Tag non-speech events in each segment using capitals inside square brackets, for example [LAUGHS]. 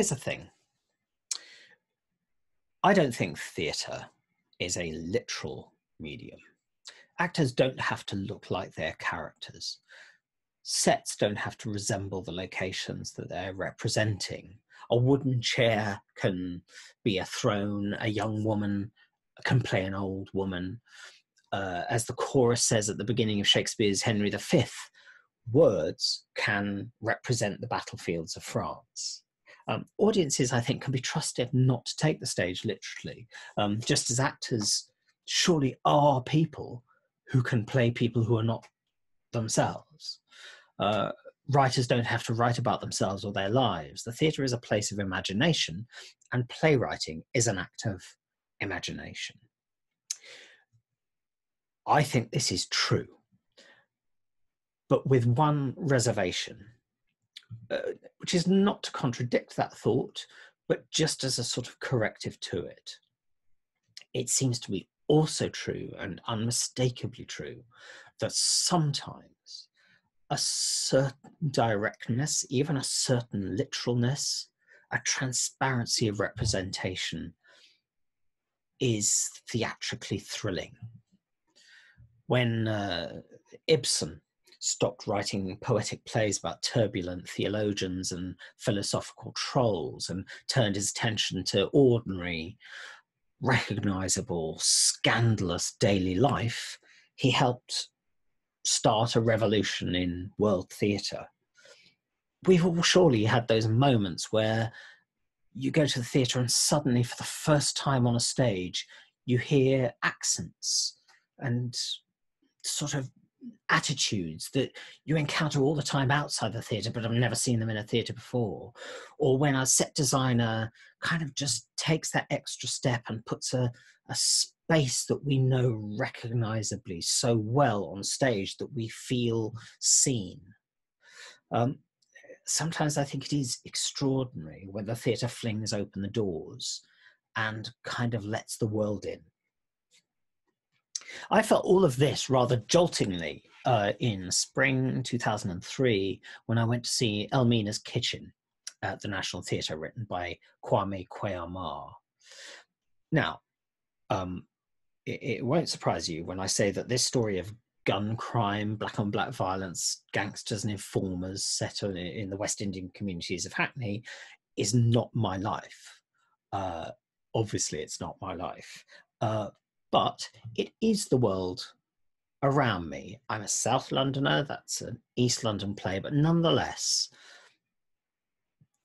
here's the thing I don't think theatre is a literal medium. Actors don't have to look like their characters. Sets don't have to resemble the locations that they're representing. A wooden chair can be a throne, a young woman can play an old woman. Uh, as the chorus says at the beginning of Shakespeare's Henry V, words can represent the battlefields of France. Um, audiences, I think, can be trusted not to take the stage literally, um, just as actors surely are people who can play people who are not themselves. Uh, writers don't have to write about themselves or their lives. The theatre is a place of imagination, and playwriting is an act of imagination. I think this is true, but with one reservation, uh, which is not to contradict that thought, but just as a sort of corrective to it. It seems to be also true and unmistakably true that sometimes a certain directness, even a certain literalness, a transparency of representation is theatrically thrilling. When uh, Ibsen stopped writing poetic plays about turbulent theologians and philosophical trolls and turned his attention to ordinary, recognizable, scandalous daily life, he helped start a revolution in world theatre. We've all surely had those moments where you go to the theatre and suddenly, for the first time on a stage, you hear accents and sort of attitudes that you encounter all the time outside the theatre, but I've never seen them in a theatre before. Or when a set designer kind of just takes that extra step and puts a, a space that we know recognizably so well on stage that we feel seen. Um, sometimes I think it is extraordinary when the theatre flings open the doors and kind of lets the world in. I felt all of this rather joltingly uh, in spring 2003 when I went to see Elmina's Kitchen at the National Theatre, written by Kwame Kwei-Armah. Now, um, it, it, won't surprise you when I say that this story of gun crime, black on black violence, gangsters and informers set in, in the West Indian communities of Hackney is not my life. Uh, obviously, it's not my life. Uh, but it is the world around me. I'm a South Londoner, that's an East London play, but nonetheless,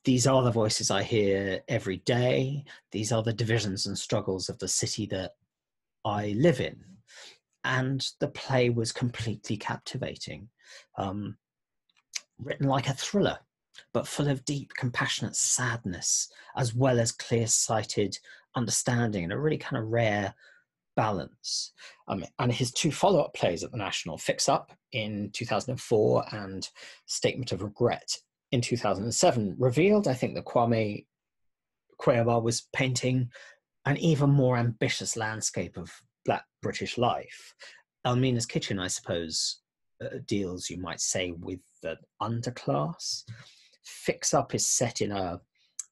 these are the voices I hear every day. These are the divisions and struggles of the city that I live in. And the play was completely captivating, um, written like a thriller, but full of deep, compassionate sadness, as well as clear sighted understanding and a really kind of rare balance. Um, and his two follow up plays at the National, Fix Up in 2004 and Statement of Regret in 2007, revealed, I think, that Kwame Kwei-Armah was painting an even more ambitious landscape of Black British life. Elmina's Kitchen, I suppose, uh, deals, you might say, with the underclass. Fix Up is set in a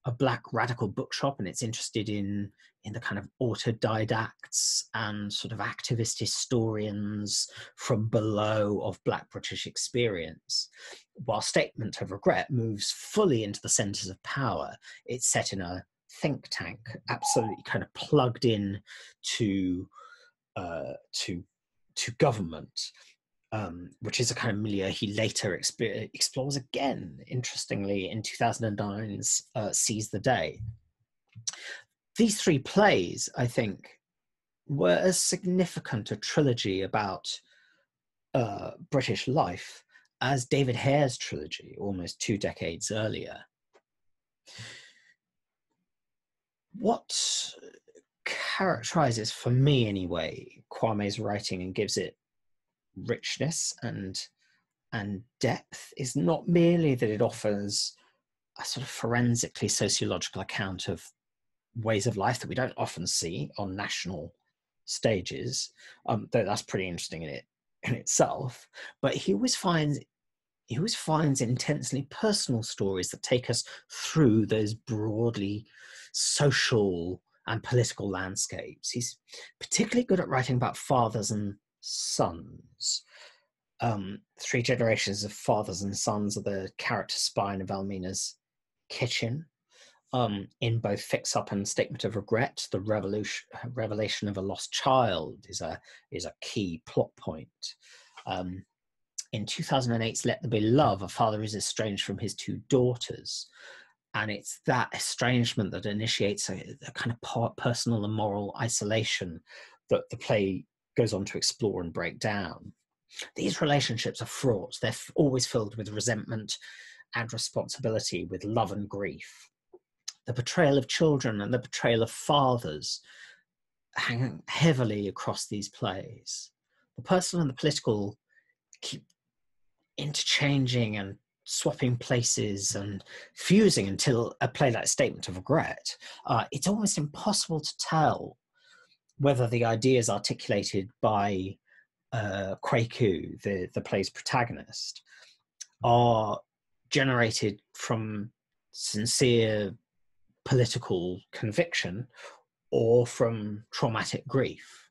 a black radical bookshop and it's interested in in the kind of autodidacts and sort of activist historians from below of black british experience while statement of regret moves fully into the centers of power it's set in a think tank absolutely kind of plugged in to uh, to to government um, which is a kind of milieu he later exp- explores again, interestingly, in 2009's uh, Seize the Day. These three plays, I think, were as significant a trilogy about uh, British life as David Hare's trilogy, almost two decades earlier. What characterizes, for me anyway, Kwame's writing and gives it richness and and depth is not merely that it offers a sort of forensically sociological account of ways of life that we don't often see on national stages, um, though that's pretty interesting in it [LAUGHS] in itself. But he always finds he always finds intensely personal stories that take us through those broadly social and political landscapes. He's particularly good at writing about fathers and sons. Um, three generations of fathers and sons are the character spine of Elmina's kitchen. Um, in both Fix Up and Statement of Regret, the revolution, revelation of a lost child is a is a key plot point. Um, in 2008's Let There Be Love, a father is estranged from his two daughters. And it's that estrangement that initiates a, a kind of personal and moral isolation that the play goes on to explore and break down. These relationships are fraught, they're always filled with resentment and responsibility, with love and grief. The portrayal of children and the portrayal of fathers hang heavily across these plays. The personal and the political keep interchanging and swapping places and fusing until a play like Statement of Regret, uh, it's almost impossible to tell whether the ideas articulated by uh, Kwaku, the, the play's protagonist, are generated from sincere political conviction or from traumatic grief.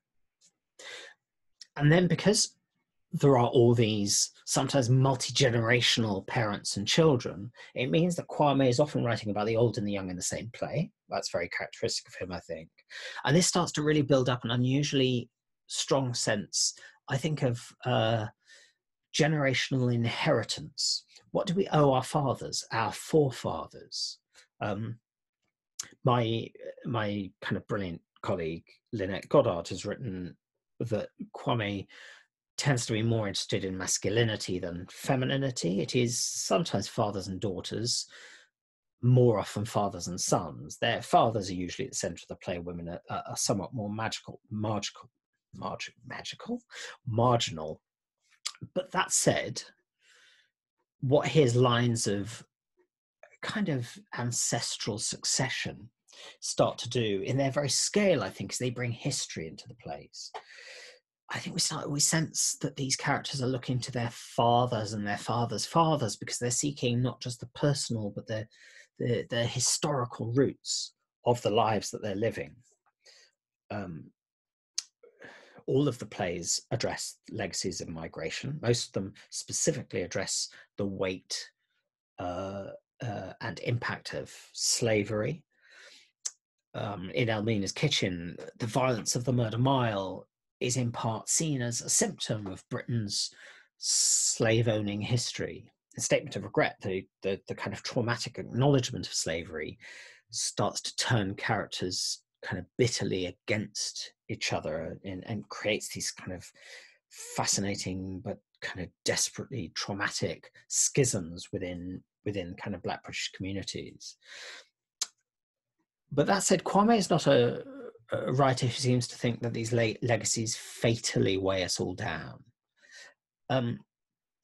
And then because there are all these sometimes multi-generational parents and children it means that kwame is often writing about the old and the young in the same play. That's very characteristic of him i think. And this starts to really build up an unusually strong sense i think of uh, generational inheritance. What do we owe our fathers our forefathers? Um, my my kind of brilliant colleague lynette goddard has written that kwame tends to be more interested in masculinity than femininity. It is sometimes fathers and daughters, more often fathers and sons. Their fathers are usually at the centre of the play. Women are, are somewhat more magical, magical, magical, marginal. But that said, what his lines of kind of ancestral succession start to do in their very scale, I think, is they bring history into the plays. I think we start we sense that these characters are looking to their fathers and their fathers' fathers because they're seeking not just the personal but the the, the historical roots of the lives that they're living. Um, all of the plays address legacies of migration. Most of them specifically address the weight uh, uh, and impact of slavery. Um, in Elmina's kitchen, the violence of the murder mile is in part seen as a symptom of Britain's slave owning history. A statement of regret, the, the, the kind of traumatic acknowledgement of slavery, starts to turn characters kind of bitterly against each other and, and creates these kind of fascinating but kind of desperately traumatic schisms within within kind of black british communities but that said kwame is not a a writer who seems to think that these late legacies fatally weigh us all down. Um,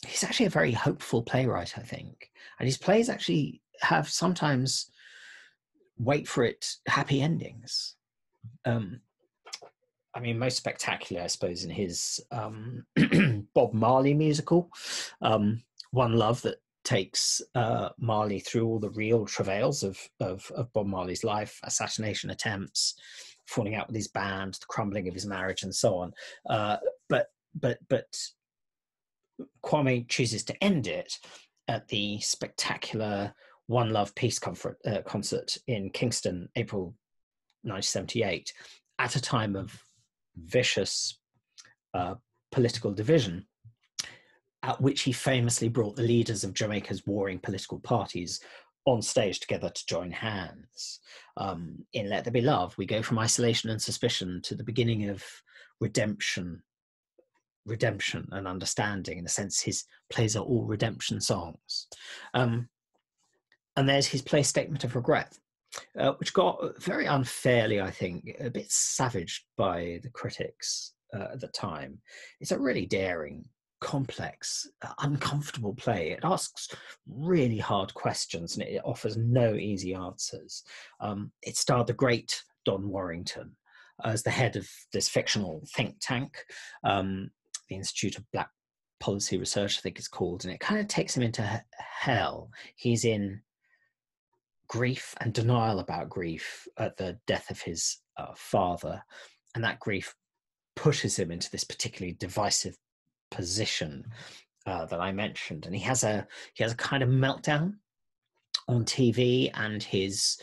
he's actually a very hopeful playwright, I think, and his plays actually have sometimes wait for it happy endings. Um, I mean, most spectacular, I suppose, in his um, [CLEARS THROAT] Bob Marley musical, um, One Love, that takes uh, Marley through all the real travails of, of, of Bob Marley's life, assassination attempts, falling out with his band, the crumbling of his marriage, and so on. Uh, but but but Kwame chooses to end it at the spectacular One Love Peace comfort, uh, concert in Kingston, April 1978, at a time of vicious uh, political division, at which he famously brought the leaders of Jamaica's warring political parties on stage together to join hands. Um, in Let There Be Love, we go from isolation and suspicion to the beginning of redemption, redemption and understanding. In a sense, his plays are all redemption songs. Um, and there's his play Statement of Regret, uh, which got very unfairly, I think, a bit savaged by the critics uh, at the time. It's a really daring complex, uh, uncomfortable play. It asks really hard questions and it offers no easy answers. Um, it starred the great Don Warrington as the head of this fictional think tank, um, the Institute of Black policy research, I think it's called, and it kind of takes him into hell. He's in grief and denial about grief at the death of his uh, father, and that grief pushes him into this particularly divisive position uh, that I mentioned. And he has a he has a kind of meltdown on TV, and his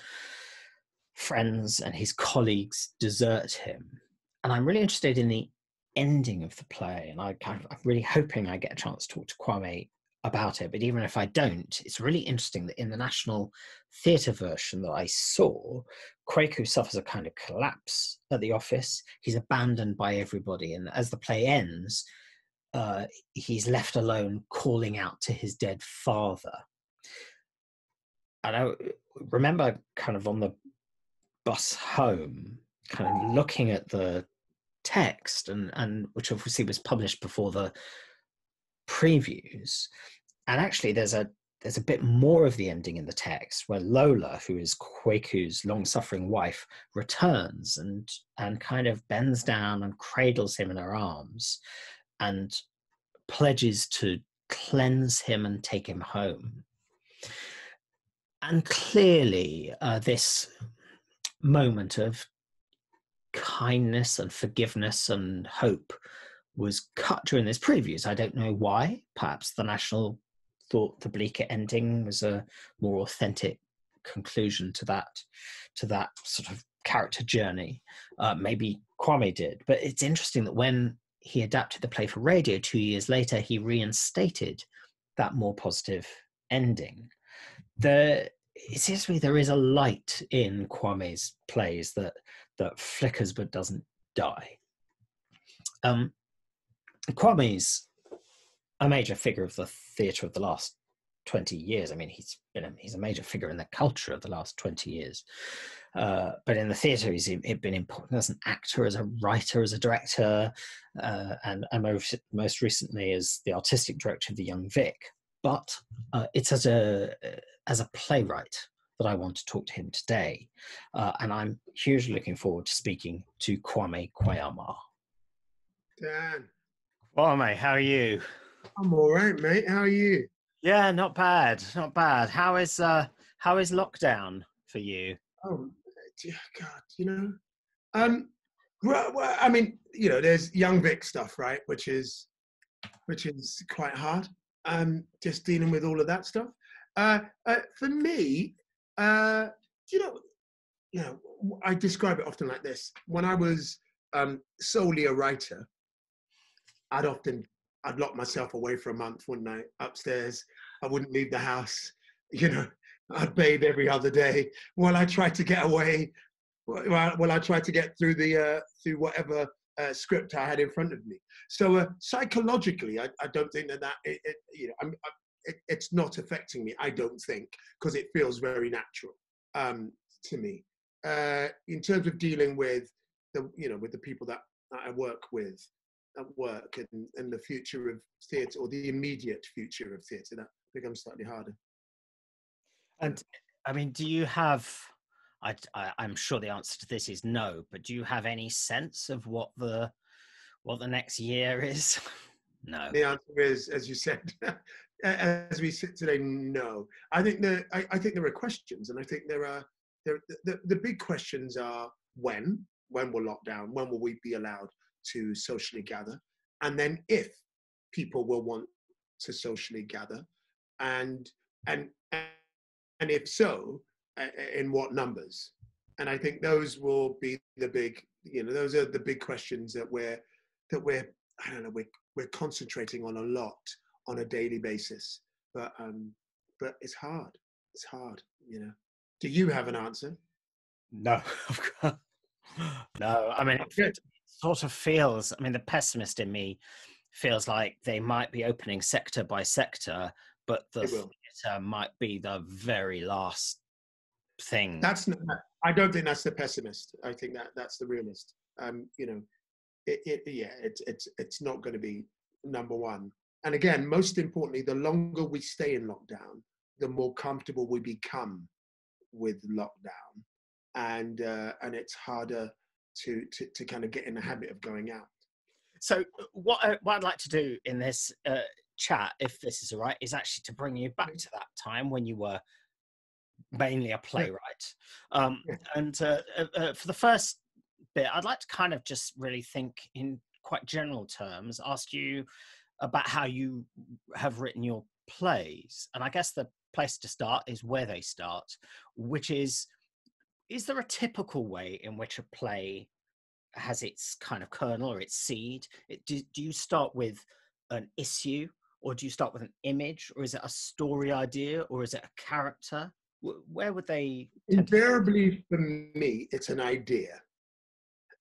friends and his colleagues desert him. And I'm really interested in the ending of the play, and I, I'm really hoping I get a chance to talk to Kwame about it. But even if I don't, it's really interesting that in the National Theatre version that I saw, Kwaku suffers a kind of collapse at the office. He's abandoned by everybody, and as the play ends, uh, he's left alone, calling out to his dead father. And I remember, kind of on the bus home, kind of looking at the text, and and which obviously was published before the previews. And actually, there's a there's a bit more of the ending in the text where Lola, who is Kwaku's long-suffering wife, returns and and kind of bends down and cradles him in her arms, and pledges to cleanse him and take him home. And clearly, uh, this moment of kindness and forgiveness and hope was cut during this previews. I don't know why. Perhaps the National thought the bleaker ending was a more authentic conclusion to that to that sort of character journey. Uh, maybe Kwame did, but it's interesting that when he adapted the play for radio two years later, he reinstated that more positive ending. The it seems to me there is a light in Kwame's plays that that flickers but doesn't die. Um, Kwame's a major figure of the theatre of the last 20 years. I mean, he's been a, he's a major figure in the culture of the last 20 years. Uh, but in the theatre, he's been important as an actor, as a writer, as a director, uh, and, and most, most recently as the artistic director of the Young Vic. But uh, it's as a as a playwright that I want to talk to him today, uh, and I'm hugely looking forward to speaking to Kwame Kwei-Armah. Dan, Kwame, how are you? I'm all right, mate. How are you? Yeah, not bad, not bad. How is uh how is lockdown for you? Oh, dear God, you know, um, well, well, I mean, you know, there's young Vic stuff, right, which is which is quite hard. Um, just dealing with all of that stuff. Uh, uh for me, uh, you know, you know, I describe it often like this. When I was um, solely a writer, I'd often I'd lock myself away for a month, wouldn't I? Upstairs, I wouldn't leave the house. [LAUGHS] You know, I'd bathe every other day while I tried to get away. While, I tried to get through the uh, through whatever uh, script I had in front of me. So uh, psychologically, I, I, don't think that that it, it you know I'm, I, it, it's not affecting me. I don't think because it feels very natural um, to me. Uh, in terms of dealing with the you know with the people that I work with, at work and, and the future of theatre or the immediate future of theatre that becomes slightly harder and i mean do you have I, I i'm sure the answer to this is no but do you have any sense of what the what the next year is? [LAUGHS] No. The answer is as you said [LAUGHS] as we sit today no. I think there I, I, think there are questions and i think there are there the, the big questions are when when will lockdown when will we be allowed to socially gather, and then if people will want to socially gather, and and and if so, in what numbers? And I think those will be the big, you know, those are the big questions that we're that we're I don't know we're we're concentrating on a lot on a daily basis, but um, but it's hard. It's hard, you know. Do you have an answer? No, [LAUGHS] no. I mean, it sort of feels, I mean, the pessimist in me feels like they might be opening sector by sector, but the theatre might be the very last thing. That's not, I don't think that's the pessimist. I think that that's the realist. Um, you know, it, it yeah, it's it's it's not going to be number one. And again, most importantly, the longer we stay in lockdown, the more comfortable we become with lockdown, and uh, and it's harder to, to, to kind of get in the habit of going out. so what, I, what I'd like to do in this uh, chat, if this is all right, is actually to bring you back to that time when you were mainly a playwright. Um, and uh, uh, uh, for the first bit, I'd like to kind of just really think in quite general terms, ask you about how you have written your plays. And I guess the place to start is where they start, which is is there a typical way in which a play has its kind of kernel or its seed? It, do, do you start with an issue or do you start with an image or is it a story idea or is it a character? Where would they? Invariably, for me, it's an idea.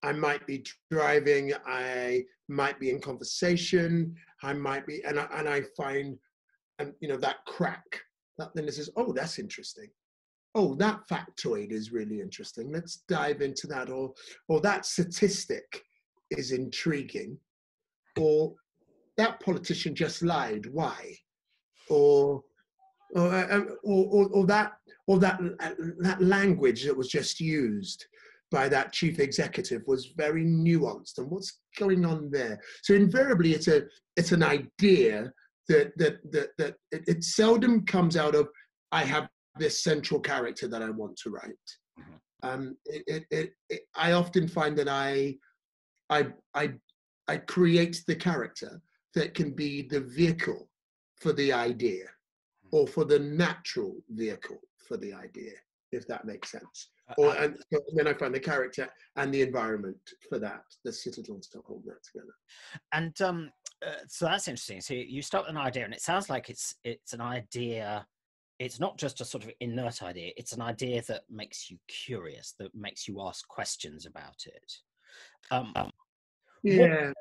I might be driving, I might be in conversation, I might be, and I, and I find, and you know, that crack, that then it says, oh, that's interesting. Oh, that factoid is really interesting. Let's dive into that. Or, or that statistic is intriguing. Or that politician just lied. Why? Or, or, uh, um, or, or, that, or that, uh, that language that was just used by that chief executive was very nuanced and what's going on there so invariably it's a it's an idea that that that, that it, it seldom comes out of i have this central character that i want to write mm-hmm. um it, it, it, i often find that i i i i create the character that can be the vehicle for the idea mm-hmm. or for the natural vehicle for the idea if that makes sense or and then I find the character and the environment for that, the citadels to hold that together. And um, uh, so that's interesting. So you start with an idea, and it sounds like it's it's an idea. It's not just a sort of inert idea. It's an idea that makes you curious, that makes you ask questions about it. Um, um yeah. What,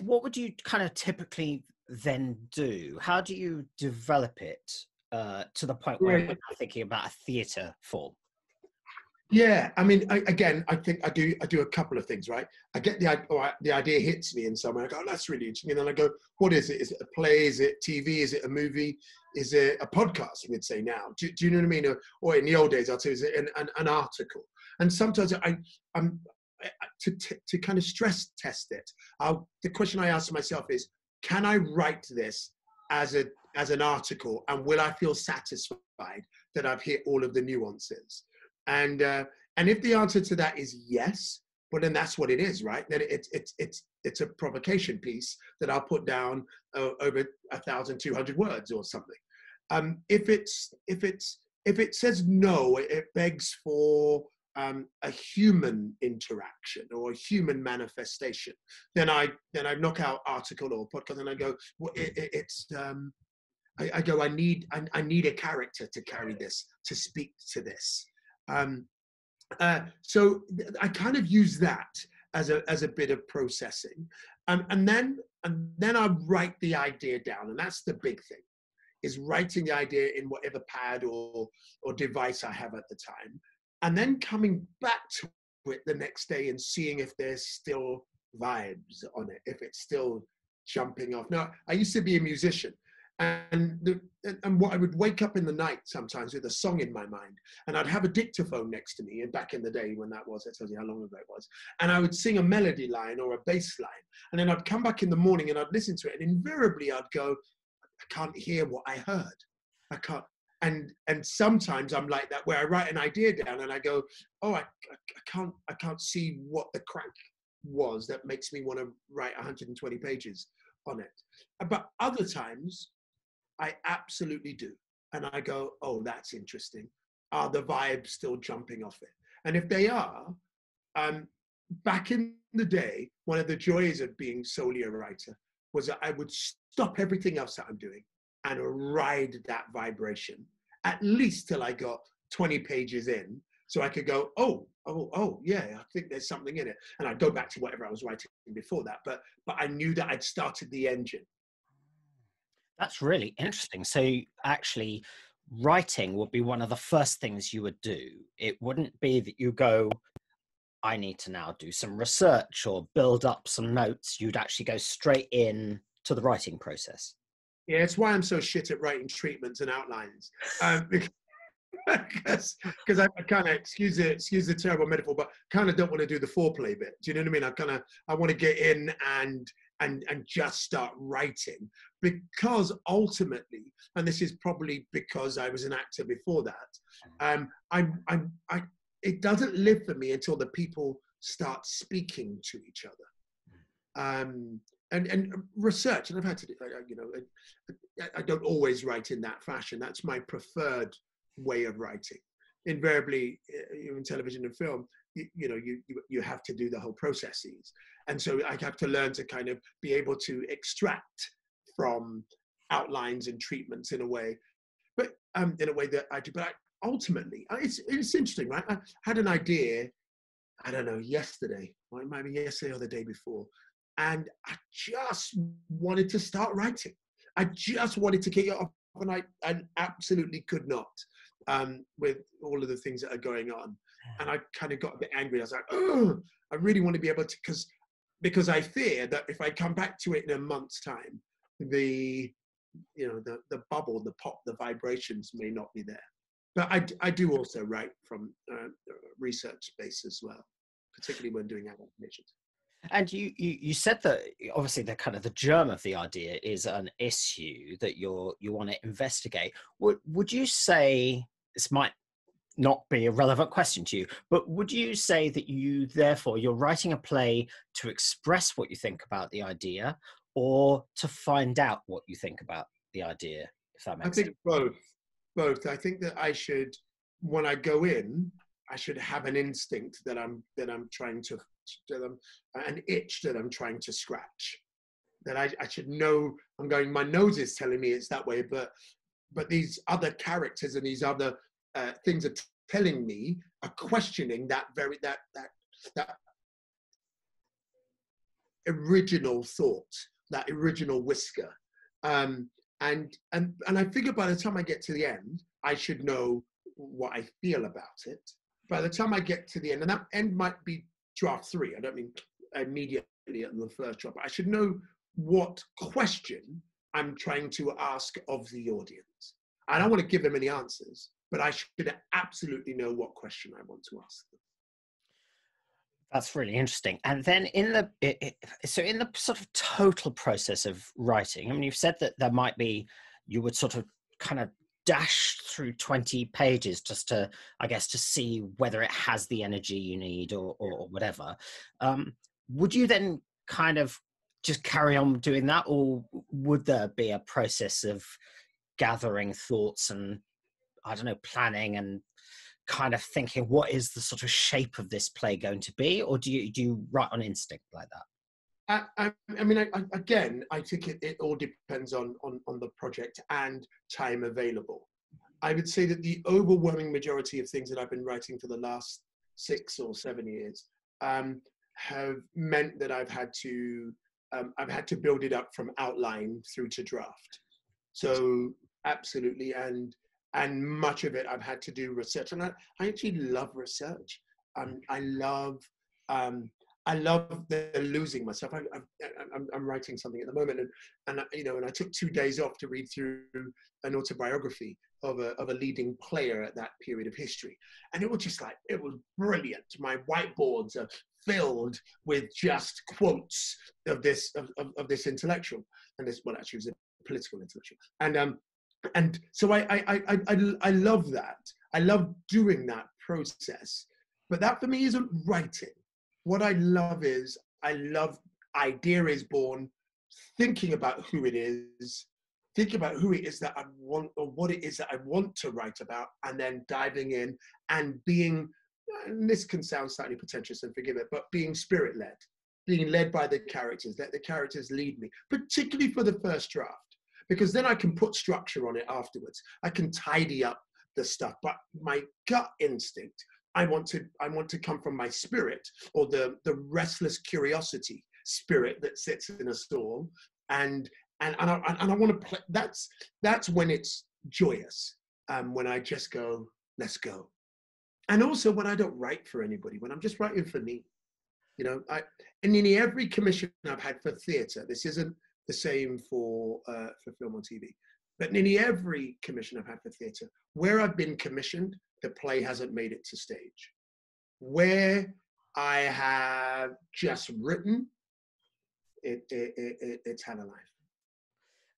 what would you kind of typically then do? How do you develop it uh, to the point where yeah. you're thinking about a theatre form? Yeah, I mean, I, again, I think I do. I do a couple of things, right? I get the the idea hits me in some way. I go, oh, "That's really interesting," and then I go, "What is it? Is it a play? Is it TV? Is it a movie? Is it a podcast?" We'd say now. Do, do you know what I mean? Or, or, in the old days, I'd say, "Is it an, an, an article?" And sometimes I, I'm to to kind of stress test it. I'll, the question I ask myself is, "Can I write this as a as an article, and will I feel satisfied that I've hit all of the nuances?" And uh, and if the answer to that is yes, well then that's what it is, right? Then it's it's it's it's a provocation piece that I'll put down uh, over a thousand two hundred words or something. Um, if it's if it's if it says no, it begs for um, a human interaction or a human manifestation. Then I then I knock out article or podcast and I go, well, it, it, it's um, I, I, go, I need I, I, need a character to carry this, to speak to this. Um, uh, so I kind of use that as a as a bit of processing, um, and then and then I write the idea down, and that's the big thing, is writing the idea in whatever pad or or device I have at the time, and then coming back to it the next day and seeing if there's still vibes on it, if it's still jumping off. Now I used to be a musician, and the, and what I would wake up in the night sometimes with a song in my mind, and I'd have a dictaphone next to me. And back in the day when that was, it tells you how long ago it was. And I would sing a melody line or a bass line, and then I'd come back in the morning and I'd listen to it, and invariably I'd go, I can't hear what I heard. I can't. And and sometimes I'm like that, where I write an idea down and I go, oh, I, I, can't I can't see what the crack was that makes me want to write 120 pages on it. But other times I absolutely do. And I go, oh, that's interesting. Are the vibes still jumping off it? And if they are, um, back in the day, one of the joys of being solely a writer was that I would stop everything else that I'm doing and ride that vibration, at least till I got 20 pages in. So I could go, oh, oh, oh, yeah, I think there's something in it. And I'd go back to whatever I was writing before that. But but I knew that I'd started the engine. That's really interesting. So actually, writing would be one of the first things you would do. It wouldn't be that you go, I need to now do some research or build up some notes. You'd actually go straight in to the writing process. Yeah, it's why I'm so shit at writing treatments and outlines. Um, [LAUGHS] because I, I kind of excuse it, excuse the terrible metaphor, but kind of don't want to do the foreplay bit. Do you know what I mean? I kind of I want to get in and and and just start writing because ultimately, and this is probably because I was an actor before that. Um, I'm I'm I it doesn't live for me until the people start speaking to each other. Um, and, and research, and I've had to do, you know, I, don't always write in that fashion. That's my preferred way of writing. Invariably, uh, in television and film, you, you know, you, you, have to do the whole processes. And so I have to learn to kind of be able to extract from outlines and treatments in a way, but um, in a way that I do. But I, ultimately, it's, it's interesting, right? I had an idea, I don't know, yesterday, or it might be yesterday or the day before, and I just wanted to start writing. I just wanted to kick it off, and I, I absolutely could not um, with all of the things that are going on. And I kind of got a bit angry. I was like, oh, I really want to be able to, because because I fear that if I come back to it in a month's time, the you know the the bubble, the pop, the vibrations may not be there. But I, I do also write from uh, research space as well, particularly when doing adaptations. And you, you, you said that obviously the kind of the germ of the idea is an issue that you're you want to investigate. Would would you say this might not be a relevant question to you, but would you say that you therefore you're writing a play to express what you think about the idea, or to find out what you think about the idea? If that makes I think sense. both. Both. I think that I should, when I go in, I should have an instinct that I'm that I'm trying to to them, an itch that I'm trying to scratch. That I, I should know I'm going, my nose is telling me it's that way, but but these other characters and these other uh, things are telling me are questioning that very that that that original thought, that original whisker. Um, and and and I figure by the time I get to the end, I should know what I feel about it. By the time I get to the end, and that end might be draft three. I don't mean immediately at the first draft. I should know what question I'm trying to ask of the audience. I don't want to give them any answers, but I should absolutely know what question I want to ask them. That's really interesting. And then in the it, it, so in the sort of total process of writing, I mean, you've said that there might be you would sort of kind of dash through 20 pages just to i guess to see whether it has the energy you need or or, or whatever. Um, would you then kind of just carry on doing that or would there be a process of gathering thoughts and i don't know planning and kind of thinking what is the sort of shape of this play going to be? Or do you do you write on instinct like that I, I, I mean, I, again, I think it, it all depends on, on, on the project and time available. I would say that the overwhelming majority of things that I've been writing for the last six or seven years um, have meant that I've had to um, I've had to build it up from outline through to draft. So absolutely, and and much of it I've had to do research, and I, I actually love research. Um, I love um, I love the losing myself. I, am I'm writing something at the moment, and, and you know, and I took two days off to read through an autobiography of a of a leading player at that period of history, and it was just like it was brilliant. My whiteboards are filled with just quotes of this of, of, of this intellectual, and this well actually was a political intellectual, and um and so I I I I, I love that. I love doing that process, but that for me isn't writing what I love is I love idea is born, thinking about who it is, thinking about who it is that I want or what it is that I want to write about, and then diving in and being, and this can sound slightly pretentious and forgive it, but being spirit led, being led by the characters, let the characters lead me, particularly for the first draft, because then I can put structure on it afterwards. I can tidy up the stuff, but my gut instinct I want to I want to come from my spirit or the the restless curiosity spirit that sits in a stall and and and I, and I want to play that's that's when it's joyous um, when I just go let's go. And also when I don't write for anybody when I'm just writing for me you know I and in every commission I've had for theatre this isn't the same for uh, for film or TV but nearly every commission I've had for theatre, where I've been commissioned, the play hasn't made it to stage. Where I have just written, it, it, it, it's had a life.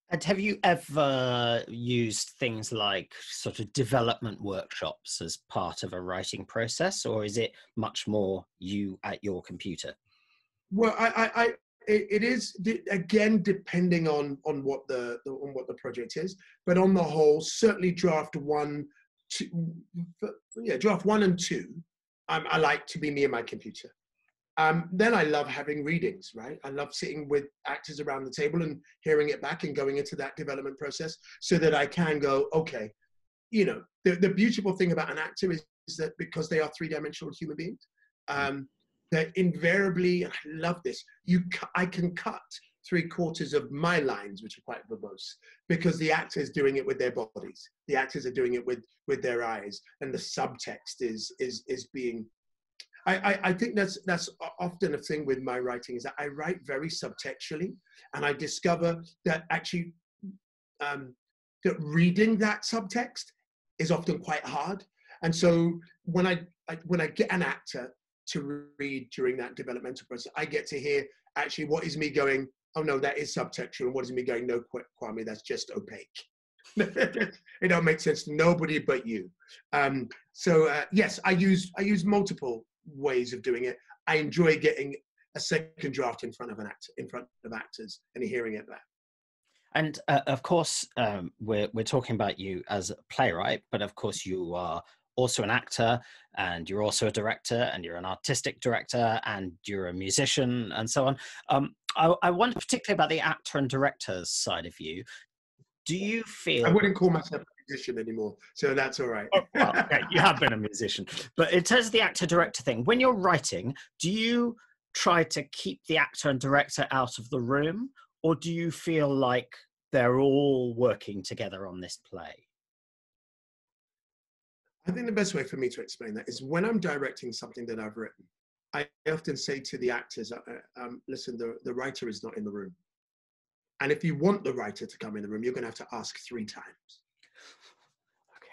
And have you ever used things like sort of development workshops as part of a writing process, or is it much more you at your computer? Well, I, I, I it is again depending on on what the, the, on what the project is, but on the whole, certainly draft one, two, yeah, draft one and two, um, I like to be near my computer. Um, then I love having readings, right? I love sitting with actors around the table and hearing it back and going into that development process so that I can go, okay, you know, the, the beautiful thing about an actor is, is that because they are three dimensional human beings, um, that invariably, I love this, you, I can cut three quarters of my lines, which are quite verbose, because the actor is doing it with their bodies. The actors are doing it with with their eyes, and the subtext is is is being I, I, think that's that's often a thing with my writing is that I write very subtextually, and I discover that actually um, that reading that subtext is often quite hard. And so when I, I when I get an actor to read during that developmental process, I get to hear actually what is me going. Oh no, that is subtextual, and what is me going? No, Kwame, that's just opaque. [LAUGHS] it don't make sense to nobody but you. Um, so uh, yes, I use I use multiple ways of doing it. I enjoy getting a second draft in front of an actor, in front of actors, and hearing it back. And uh, of course, um, we're we're talking about you as a playwright, but of course, you are also an actor, and you're also a director, and you're an artistic director, and you're a musician, and so on. Um, I, I wonder particularly about the actor and director's side of you. Do you feel? I wouldn't call myself a musician anymore, so that's all right. oh, well, okay, you have been a musician, but in terms of the actor director thing, when you're writing, do you try to keep the actor and director out of the room, or do you feel like they're all working together on this play? I think the best way for me to explain that is when I'm directing something that I've written, I often say to the actors, uh, um, listen, the, the writer is not in the room. And if you want the writer to come in the room, you're going to have to ask three times.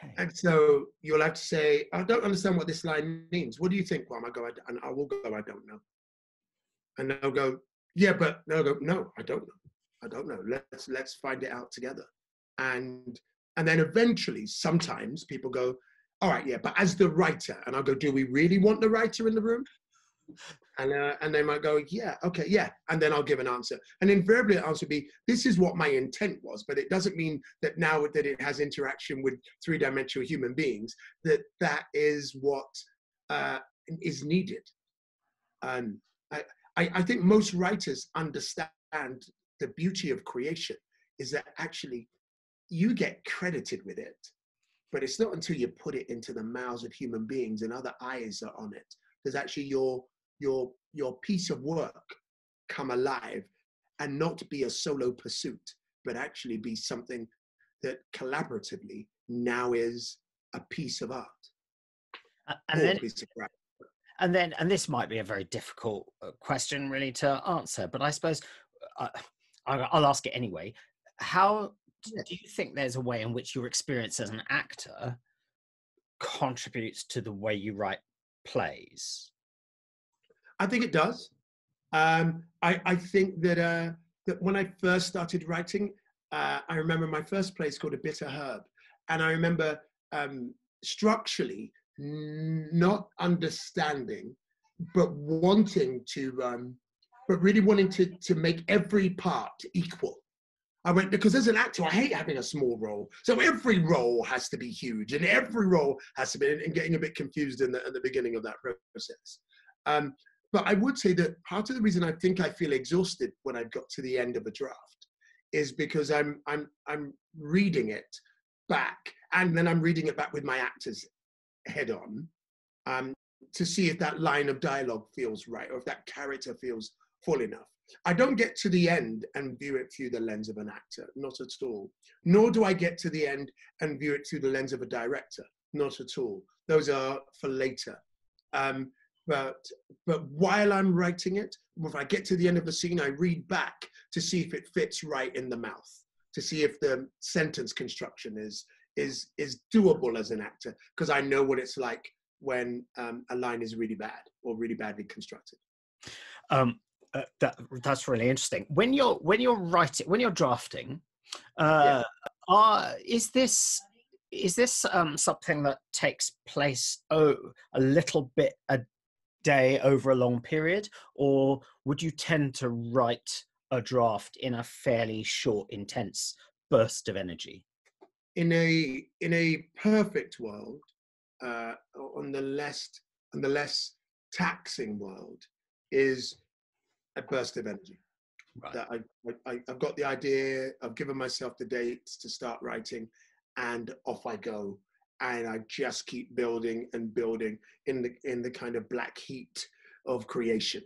Okay. And so you'll have to say, I don't understand what this line means. What do you think, Kwame? I go, and I will go, I don't know. And they'll go, yeah, but no, go, no, I don't know. I don't know. Let's let's find it out together. And and then eventually, sometimes people go, all right, yeah, but as the writer, and I'll go, do we really want the writer in the room? And, uh, and they might go, yeah, okay, yeah. And then I'll give an answer. And invariably the answer would be, this is what my intent was, but it doesn't mean that now that it has interaction with three-dimensional human beings, that that is what uh, is needed. And I, I, I think most writers understand the beauty of creation is that actually you get credited with it, but it's not until you put it into the mouths of human beings and other eyes are on it. There's actually your your your piece of work come alive and not be a solo pursuit but actually be something that collaboratively now is a piece of art. And then, and then and this might be a very difficult uh, question really to answer but i suppose uh, i'll ask it anyway. How do you think there's a way in which your experience as an actor contributes to the way you write plays I think it does. Um, I, I, think that, uh, that when I first started writing, uh, I remember my first place called A Bitter Herb. And I remember um, structurally not understanding, but wanting to, um, but really wanting to, to make every part equal. I went because as an actor, I hate having a small role. So every role has to be huge, and every role has to be, and getting a bit confused in the, at the beginning of that process. Um, but I would say that part of the reason I think I feel exhausted when I've got to the end of a draft is because I'm I'm I'm reading it back and then I'm reading it back with my actors head on um, to see if that line of dialogue feels right or if that character feels full enough. I don't get to the end and view it through the lens of an actor, not at all. Nor do I get to the end and view it through the lens of a director, not at all. Those are for later. Um, but but while I'm writing it, if I get to the end of the scene, I read back to see if it fits right in the mouth, to see if the sentence construction is is is doable as an actor because I know what it's like when um, a line is really bad or really badly constructed. Um, uh, that that's really interesting. When you're when you're writing when you're drafting, uh, yeah. are, is this is this um, something that takes place oh a little bit a day over a long period, or would you tend to write a draft in a fairly short, intense burst of energy? In a in a perfect world, uh, on the less on the less taxing world, is a burst of energy. Right. That I, I I've got the idea. I've given myself the dates to start writing, and off I go and I just keep building and building in the in the kind of black heat of creation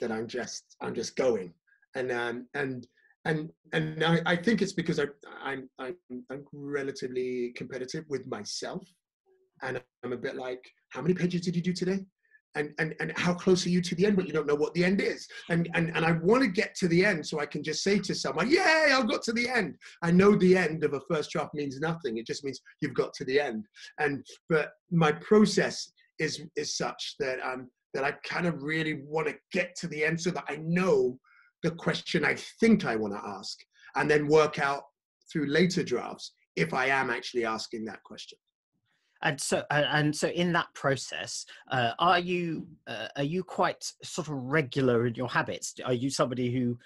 that I'm just I'm just going. And um, and and and I, I think it's because I I'm, I'm I'm relatively competitive with myself. And I'm a bit like how many pages did you do today and, and, and how close are you to the end, but you don't know what the end is. And, and, and I want to get to the end so I can just say to someone, yay, I've got to the end. I know the end of a first draft means nothing. It just means you've got to the end. And, but my process is, is such that, um, that I kind of really want to get to the end so that I know the question I think I want to ask and then work out through later drafts if I am actually asking that question and so and so in that process uh, are you uh, are you quite sort of regular in your habits? Are you somebody who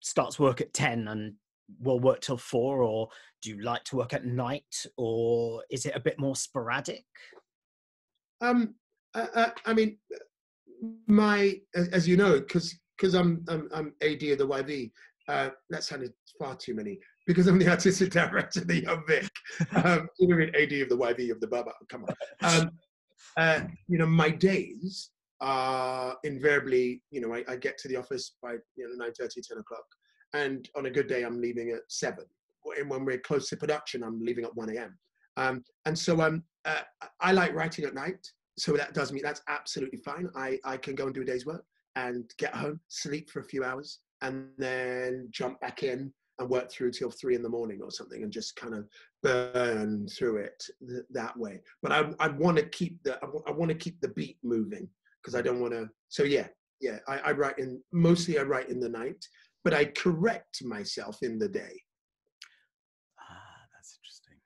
starts work at 10 and will work till 4 or do you like to work at night or is it a bit more sporadic? Um i, I mean my as you know because because I'm, I'm i'm ad of the yv uh, that sounded far too many because I'm the artistic director of the Young Vic. Um, [LAUGHS] you AD of the YV of the Baba. Come on. Um, uh, you know, my days are invariably, you know, I, I get to the office by you know 9 30, 10 o'clock. And on a good day, I'm leaving at 7. And when we're close to production, I'm leaving at 1 a.m. Um, and so um, uh, I like writing at night. So that does me, that's absolutely fine. I, I can go and do a day's work and get home, sleep for a few hours, and then jump back in and work through till three in the morning or something and just kind of burn through it th- that way. But I, I want to keep the I, w- I want to keep the beat moving because I don't want to. So yeah, yeah. I, I write in mostly I write in the night, but I correct myself in the day. Ah, that's interesting.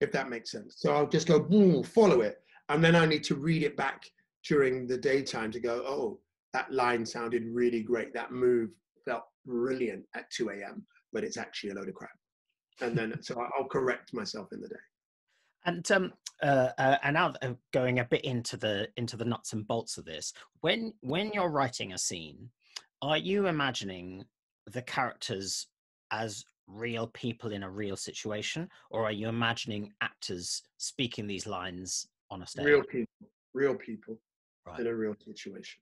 If that makes sense. So I'll just go boom, follow it, and then I need to read it back during the daytime to go. Oh, that line sounded really great. That move felt brilliant at 2 a.m., but it's actually a load of crap. And then, so I'll correct myself in the day. And um, uh, uh, and now uh, going a bit into the into the nuts and bolts of this, when when you're writing a scene, are you imagining the characters as real people in a real situation, or are you imagining actors speaking these lines on a stage? Real people, real people right. in a real situation.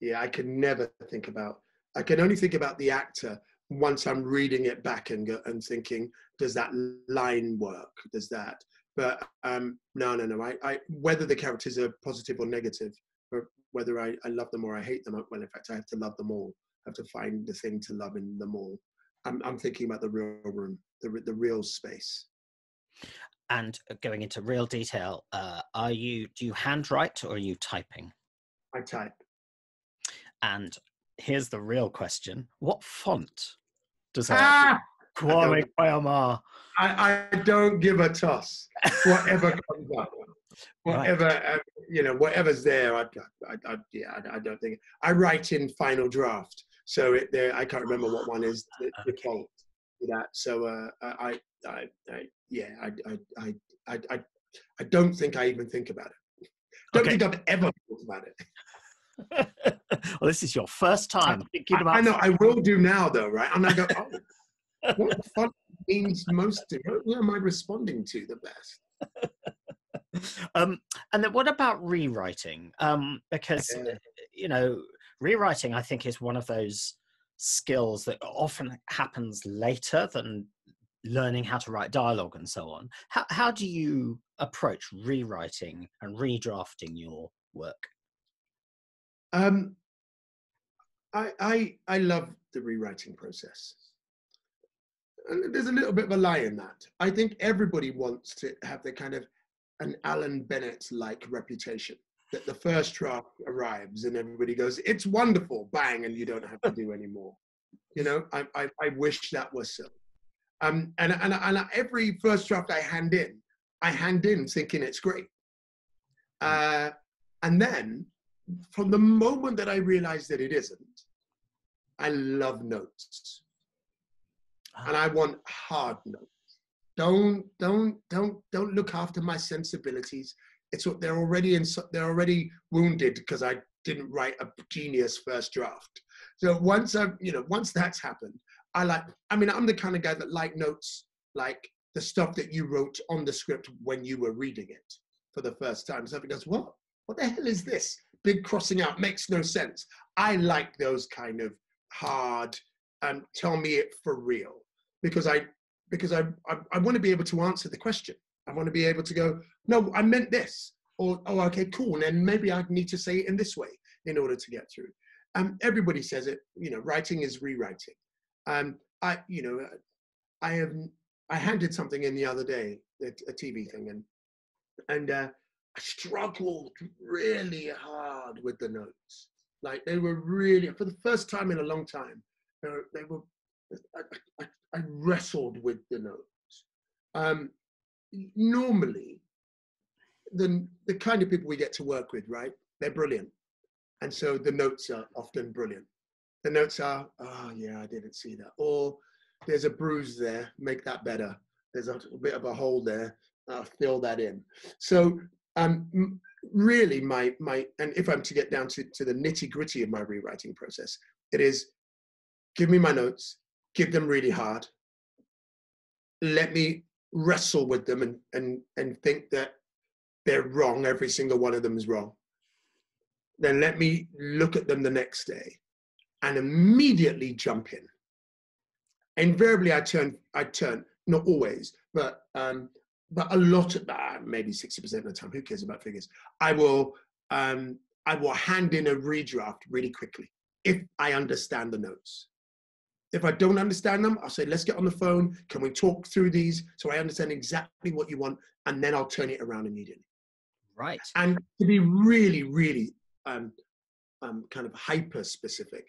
Yeah, I could never think about I can only think about the actor once I'm reading it back and go, and thinking, does that line work? Does that? But um, no, no, no. I, I, whether the characters are positive or negative, or whether I, I love them or I hate them, well, in fact, I have to love them all. I have to find the thing to love in them all. I'm, I'm thinking about the real room, the the real space. And uh, going into real detail, uh, are you do you handwrite or are you typing? I type. And here's the real question: What font does that? Ah! Kwame Kwei-Armah. I, I don't give a toss. Whatever [LAUGHS] comes up, whatever right. uh, you know, whatever's there. I, I, I yeah, I, I, don't think I write in final draft, so it, there I can't remember what one is the, [SIGHS] default that. So uh, I, I, I, yeah, I, I, I, I, I don't think I even think about it. Don't okay. think I've ever thought about it. Well, this is your first time thinking about. I know. I will do now, though, right? And I go, oh, what fun means most to What am I responding to the best? [LAUGHS] um, and then what about rewriting? Um, because yeah. you know, rewriting, I think, is one of those skills that often happens later than learning how to write dialogue and so on. How how do you approach rewriting and redrafting your work? Um, I, I, I love the rewriting process. and there's a little bit of a lie in that. I think everybody wants to have the kind of an Alan Bennett like reputation that the first draft arrives and everybody goes, it's wonderful, bang, and you don't have to do any more. You know, I, I, I wish that was so. Um, and, and, and every first draft I hand in, I hand in thinking it's great. Uh, and then from the moment that I realize that it isn't, I love notes. Ah. And I want hard notes. Don't, don't, don't, don't look after my sensibilities. It's what they're already in, they're already wounded because I didn't write a genius first draft. So once I, you know, once that's happened, I like, I mean, I'm the kind of guy that like notes like the stuff that you wrote on the script when you were reading it for the first time. So goes, what? What the hell is this? Big crossing out makes no sense. I like those kind of hard, um, tell me it for real because I because I, I, I want to be able to answer the question. I want to be able to go, no, I meant this, or oh, okay, cool, and then maybe I need to say it in this way in order to get through. Um, everybody says it. You know, writing is rewriting. Um, I, you know, I have I handed something in the other day, a, a TV thing, and and uh, I struggled really hard with the notes. Like they were really, for the first time in a long time, they were, they were I, I, I, wrestled with the notes. Um, normally, the, the kind of people we get to work with, right, they're brilliant. And so the notes are often brilliant. The notes are, oh, yeah, I didn't see that. Or there's a bruise there, make that better. There's a bit of a hole there, I'll fill that in. So um, really my, my, and if I'm to get down to, to the nitty gritty of my rewriting process, it is give me my notes, give them really hard, let me wrestle with them and, and, and think that they're wrong, every single one of them is wrong. Then let me look at them the next day and immediately jump in. Invariably, I turn, I turn, not always, but um, but a lot of uh, maybe 60% of the time, who cares about figures? I will um, I will hand in a redraft really quickly if I understand the notes. If I don't understand them, I'll say, let's get on the phone. Can we talk through these so I understand exactly what you want? And then I'll turn it around immediately. Right. And to be really, really um, um, kind of hyper specific,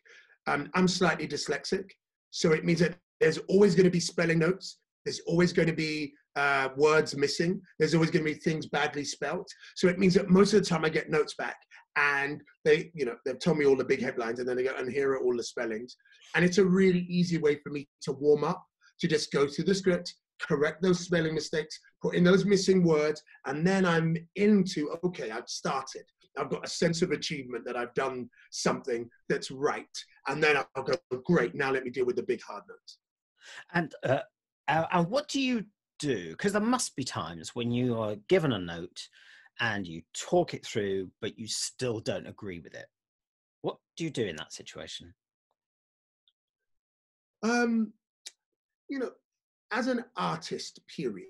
um, I'm slightly dyslexic. So it means that there's always going to be spelling notes. There's always going to be uh, words missing. There's always going to be things badly spelt. So it means that most of the time I get notes back and they, you know, they've told me all the big headlines and then they go, and here are all the spellings. And it's a really easy way for me to warm up, to just go through the script, correct those spelling mistakes, put in those missing words, and then I'm into, okay, I've started. I've got a sense of achievement that I've done something that's right. And then I'll go, great, now let me deal with the big hard notes. And, uh, and what do you do? Because there must be times when you are given a note and you talk it through, but you still don't agree with it. What do you do in that situation? Um, you know, as an artist, period,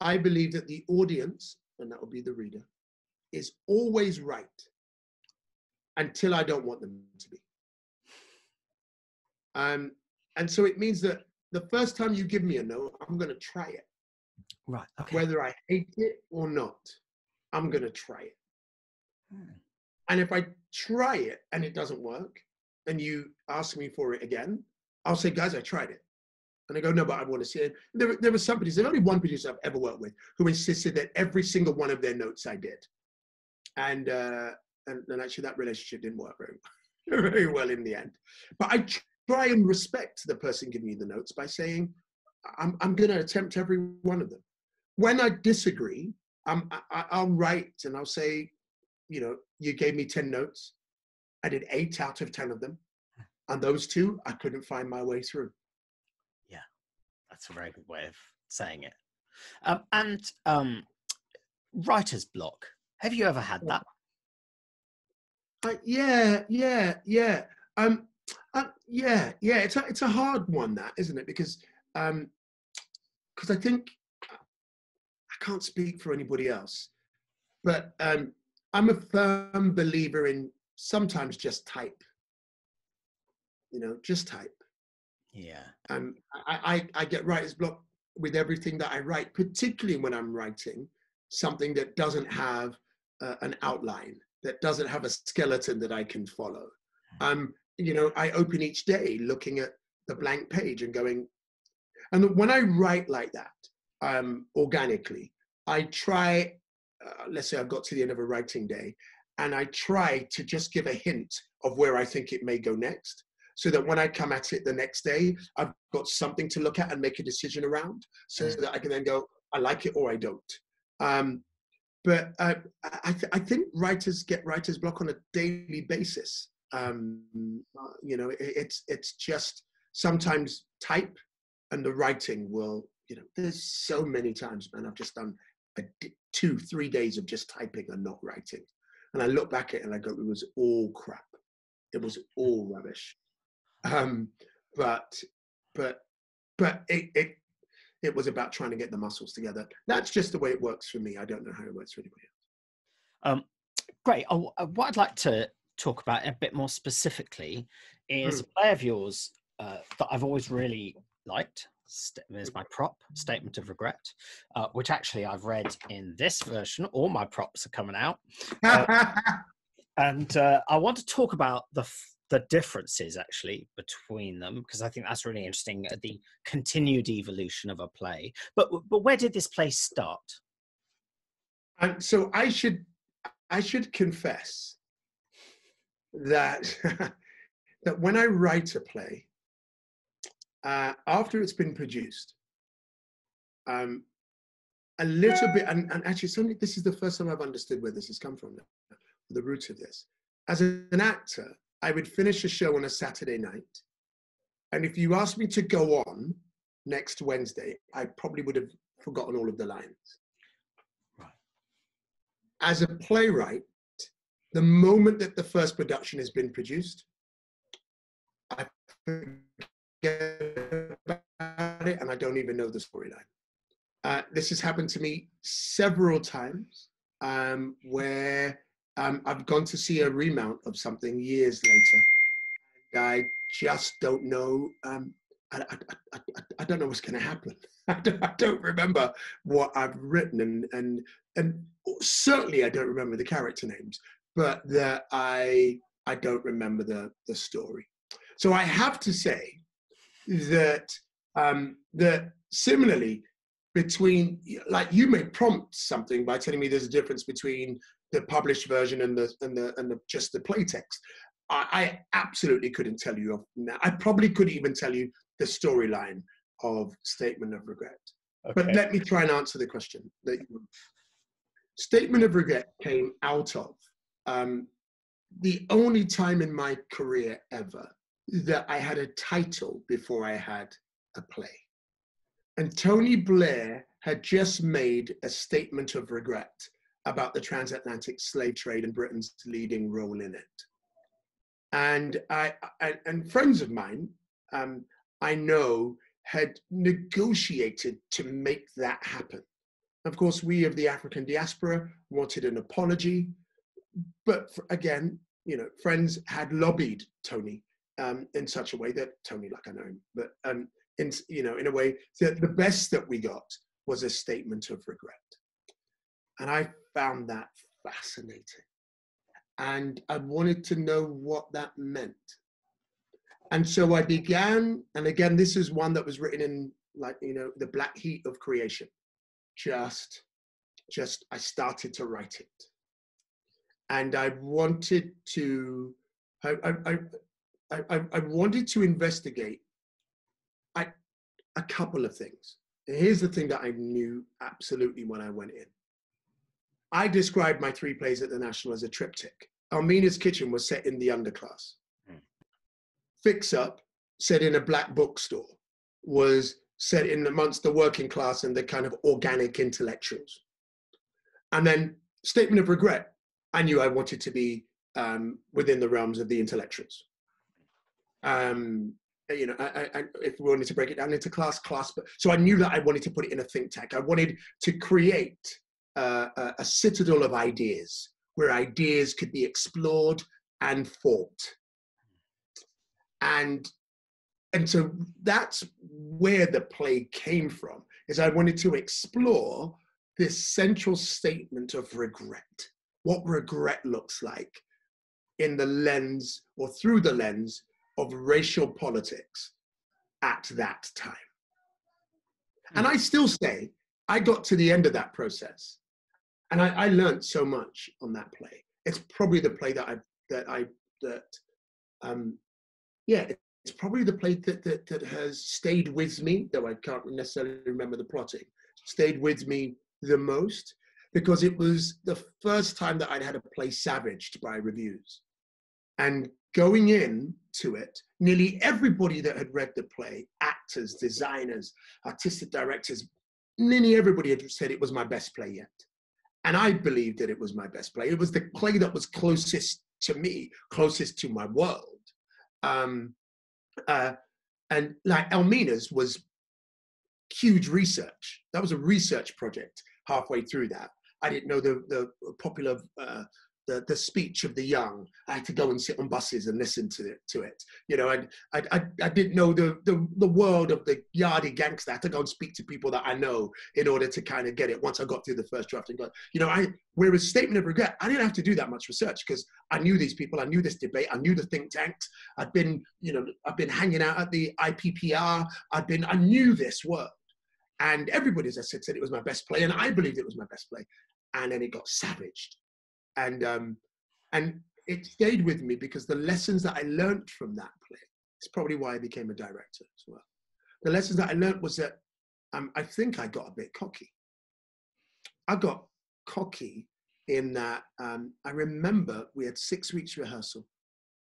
I believe that the audience, and that will be the reader, is always right until I don't want them to be. Um, and so it means that the first time you give me a note, I'm going to try it. Right. Okay. Whether I hate it or not, I'm going to try it. Hmm. And if I try it and it doesn't work, and you ask me for it again, I'll say, guys, I tried it. And I go, no, but I want to see it. There, there was some producers, there's only one producer I've ever worked with who insisted that every single one of their notes I did. And, uh, and, and actually that relationship didn't work very, [LAUGHS] very well in the end. But I try and respect the person giving you the notes by saying, I'm, I'm going to attempt every one of them. When I disagree, I'm, I, I'll write and I'll say, you know, you gave me 10 notes. I did eight out of 10 of them. And those two, I couldn't find my way through. Yeah, that's a very good way of saying it. Um, and um, writer's block. Have you ever had that? Uh, yeah, yeah, yeah. Um, uh, yeah, yeah, it's a it's a hard one that isn't it? Because um, because I think I can't speak for anybody else, but um, I'm a firm believer in sometimes just type. You know, just type. Yeah. Um, I, I, I get writer's block with everything that I write, particularly when I'm writing something that doesn't have uh, an outline, that doesn't have a skeleton that I can follow. Um, you know, I open each day looking at the blank page and going, and when I write like that, um, organically, I try, uh, let's say I've got to the end of a writing day, and I try to just give a hint of where I think it may go next so that when I come at it the next day, I've got something to look at and make a decision around so mm. that I can then go, I like it or I don't. Um, but uh, I, th- I, think writers get writer's block on a daily basis. Um, you know, it, it's it's just sometimes type and the writing will, you know, there's so many times, man, I've just done a, two, three days of just typing and not writing. And I look back at it and I go, it was all crap. It was all rubbish. Um, but but but it, it it was about trying to get the muscles together. That's just the way it works for me. I don't know how it works for anybody else. Um, great. Oh, uh, what I'd like to talk about a bit more specifically is mm. a play of yours uh, that I've always really liked. There's my prop, Statement of Regret, uh, which actually I've read in this version. All my props are coming out. Uh, [LAUGHS] and uh, I want to talk about the the differences actually between them because I think that's really interesting uh, the continued evolution of a play. But but where did this play start? And so I should I should confess that [LAUGHS] that when I write a play, uh, after it's been produced, um, a little bit, and, and actually, only, this is the first time I've understood where this has come from, the roots of this. As an actor, I would finish a show on a Saturday night. And if you asked me to go on next Wednesday, I probably would have forgotten all of the lines. Right. As a playwright, the moment that the first production has been produced, I forget about it and I don't even know the storyline. Uh, this has happened to me several times um, where um, I've gone to see a remount of something years later. And I just don't know. Um, I, I, I, I, don't know what's going to happen. [LAUGHS] I don't, I don't, remember what I've written, and and and certainly I don't remember the character names, but that I I don't remember the the story. So I have to say that um, that similarly between like you may prompt something by telling me there's a difference between the published version and the and the and the, just the playtext. I, I absolutely couldn't tell you. Of now. I probably couldn't even tell you the storyline of Statement of Regret. Okay. But let me try and answer the question. Statement of Regret came out of um, the only time in my career ever that I had a title before I had a play. And Tony Blair had just made a statement of regret about the transatlantic slave trade and Britain's leading role in it. And I, I and friends of mine, um, I know, had negotiated to make that happen. Of course, we of the African diaspora wanted an apology, but again, you know, friends had lobbied Tony um, in such a way that Tony, like I know him, but um, in you know, in a way that the best that we got was a statement of regret. And I found that fascinating. And I wanted to know what that meant. And so I began, and again, this is one that was written in like, you know, the black heat of creation. Just, just, I started to write it. And I wanted to, I, I, I, I, wanted to investigate I, a couple of things. here's the thing that I knew absolutely when I went in. I described my three plays at the National as a triptych. Elmina's Kitchen was set in the underclass. Mm. Fix Up, set in a black bookstore, was set in amongst the working class and the kind of organic intellectuals. And then Statement of Regret, I knew I wanted to be um, within the realms of the intellectuals. Um, you know, I, I, if we wanted to break it down into class, class, but so I knew that I wanted to put it in a think tank. I wanted to create uh, a, citadel of ideas where ideas could be explored and fought. And and so that's where the play came from. Is I wanted to explore this central statement of regret, what regret looks like in the lens or through the lens of racial politics at that time. And I still say, I got to the end of that process and I, I learned so much on that play. It's probably the play that I, that I, that, um, yeah, it's probably the play that, that, that has stayed with me, though I can't necessarily remember the plotting, stayed with me the most because it was the first time that I'd had a play savaged by reviews. And going in to it, nearly everybody that had read the play, actors, designers, artistic directors, nearly everybody had said it was my best play yet. And I believed that it was my best play. It was the play that was closest to me, closest to my world. Um, uh, and like Elmina's was huge research. That was a research project halfway through that. I didn't know the, the popular uh, the, the speech of the young. I had to go and sit on buses and listen to it. To it. You know, I, I, I, I didn't know the, the, the world of the yardie gangster. I had to go and speak to people that I know in order to kind of get it once I got through the first draft and got, you know, I, whereas statement of regret, I didn't have to do that much research because I knew these people, I knew this debate, I knew the think tanks. I'd been, you know, I've been hanging out at the IPPR. I'd been, I knew this world. And everybody, as I said, said it was my best play, and I believed it was my best play. And then it got savaged, and um, and it stayed with me because the lessons that I learned from that play is probably why I became a director as well. The lessons that I learned was that um, I think I got a bit cocky. I got cocky in that um, I remember we had six weeks rehearsal,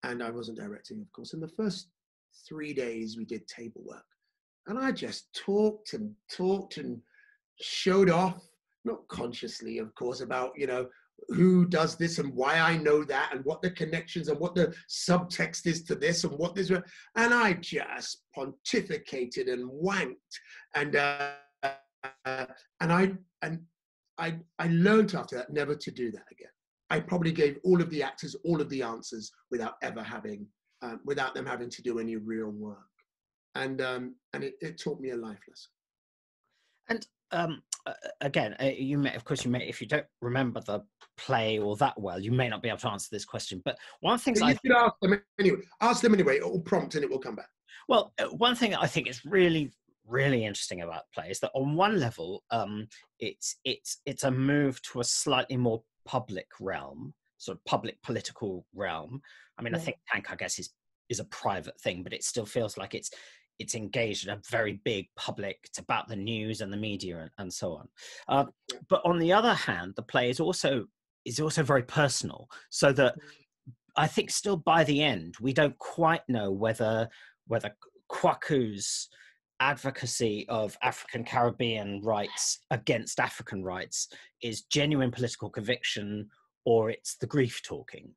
and I wasn't directing, of course. In the first three days, we did table work and I just talked and talked and showed off, not consciously, of course, about, you know, who does this and why I know that and what the connections and what the subtext is to this and what this. And I just pontificated and wanked. And, uh, and I, and I, I learned after that never to do that again. I probably gave all of the actors all of the answers without ever having, um, without them having to do any real work and um, and it, it, taught me a life lesson. And um, again, uh, you may, of course, you may, if you don't remember the play or that well, you may not be able to answer this question. But one of the things you I should ask them anyway. Ask them anyway. It will prompt and it will come back. Well, uh, one thing I think is really really interesting about play is that on one level um, it's it's it's a move to a slightly more public realm sort of public political realm i mean yeah. i think tank i guess is is a private thing but it still feels like it's it's engaged in a very big public it's about the news and the media and, and so on. Uh, but on the other hand the play is also is also very personal so that i think still by the end we don't quite know whether whether kwaku's advocacy of african caribbean rights against african rights is genuine political conviction or it's the grief talking.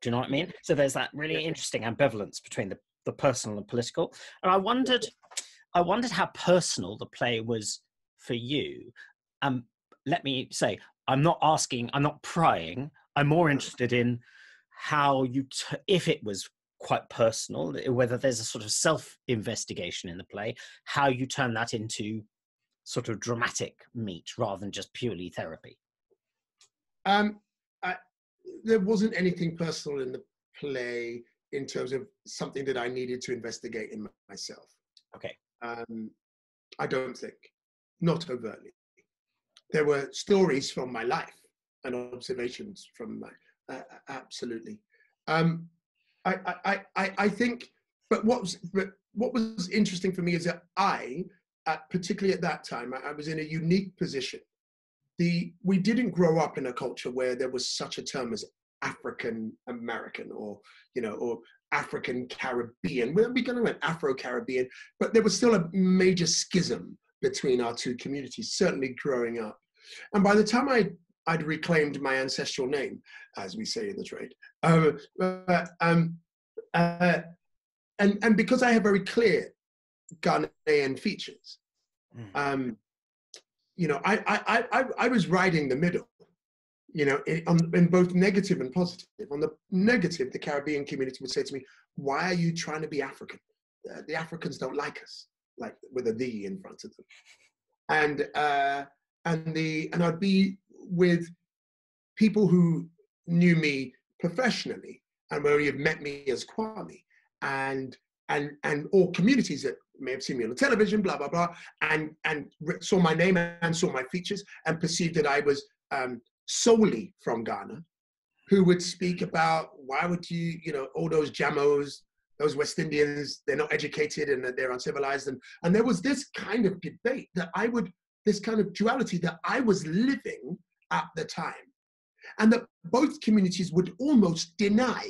Do you know what i mean? So there's that really interesting ambivalence between the the personal and political. And I wondered, I wondered how personal the play was for you. Um, let me say, I'm not asking, I'm not prying. I'm more interested in how you, t- if it was quite personal, whether there's a sort of self investigation in the play, how you turn that into sort of dramatic meat rather than just purely therapy. Um, I, there wasn't anything personal in the play in terms of something that I needed to investigate in myself. Okay. Um, I don't think, not overtly. There were stories from my life and observations from my, uh, absolutely. Um, I, I, I, I think, but what was, but what was interesting for me is that I, at, particularly at that time, I, I was in a unique position. The, we didn't grow up in a culture where there was such a term as African American or you know or African Caribbean. We're going to went Afro Caribbean, but there was still a major schism between our two communities. Certainly growing up, and by the time I I'd reclaimed my ancestral name, as we say in the trade, uh, uh, um, uh, and and because I have very clear Ghanaian features, mm. um, you know, I, I I I was riding the middle you know, in, on, in both negative and positive. On the negative, the Caribbean community would say to me, "Why are you trying to be African? uh, the Africans don't like us, like with a the in front of them, and uh, and the and I'd be with people who knew me professionally and where you've met me as Kwame, and and and all communities that may have seen me on the television, blah blah blah, and and saw my name and saw my features and perceived that I was um, solely from Ghana, who would speak about why would you, you know, all those jamos, those West Indians, they're not educated and they're uncivilized, and and there was this kind of debate that I would, this kind of duality that I was living at the time, and that both communities would almost deny.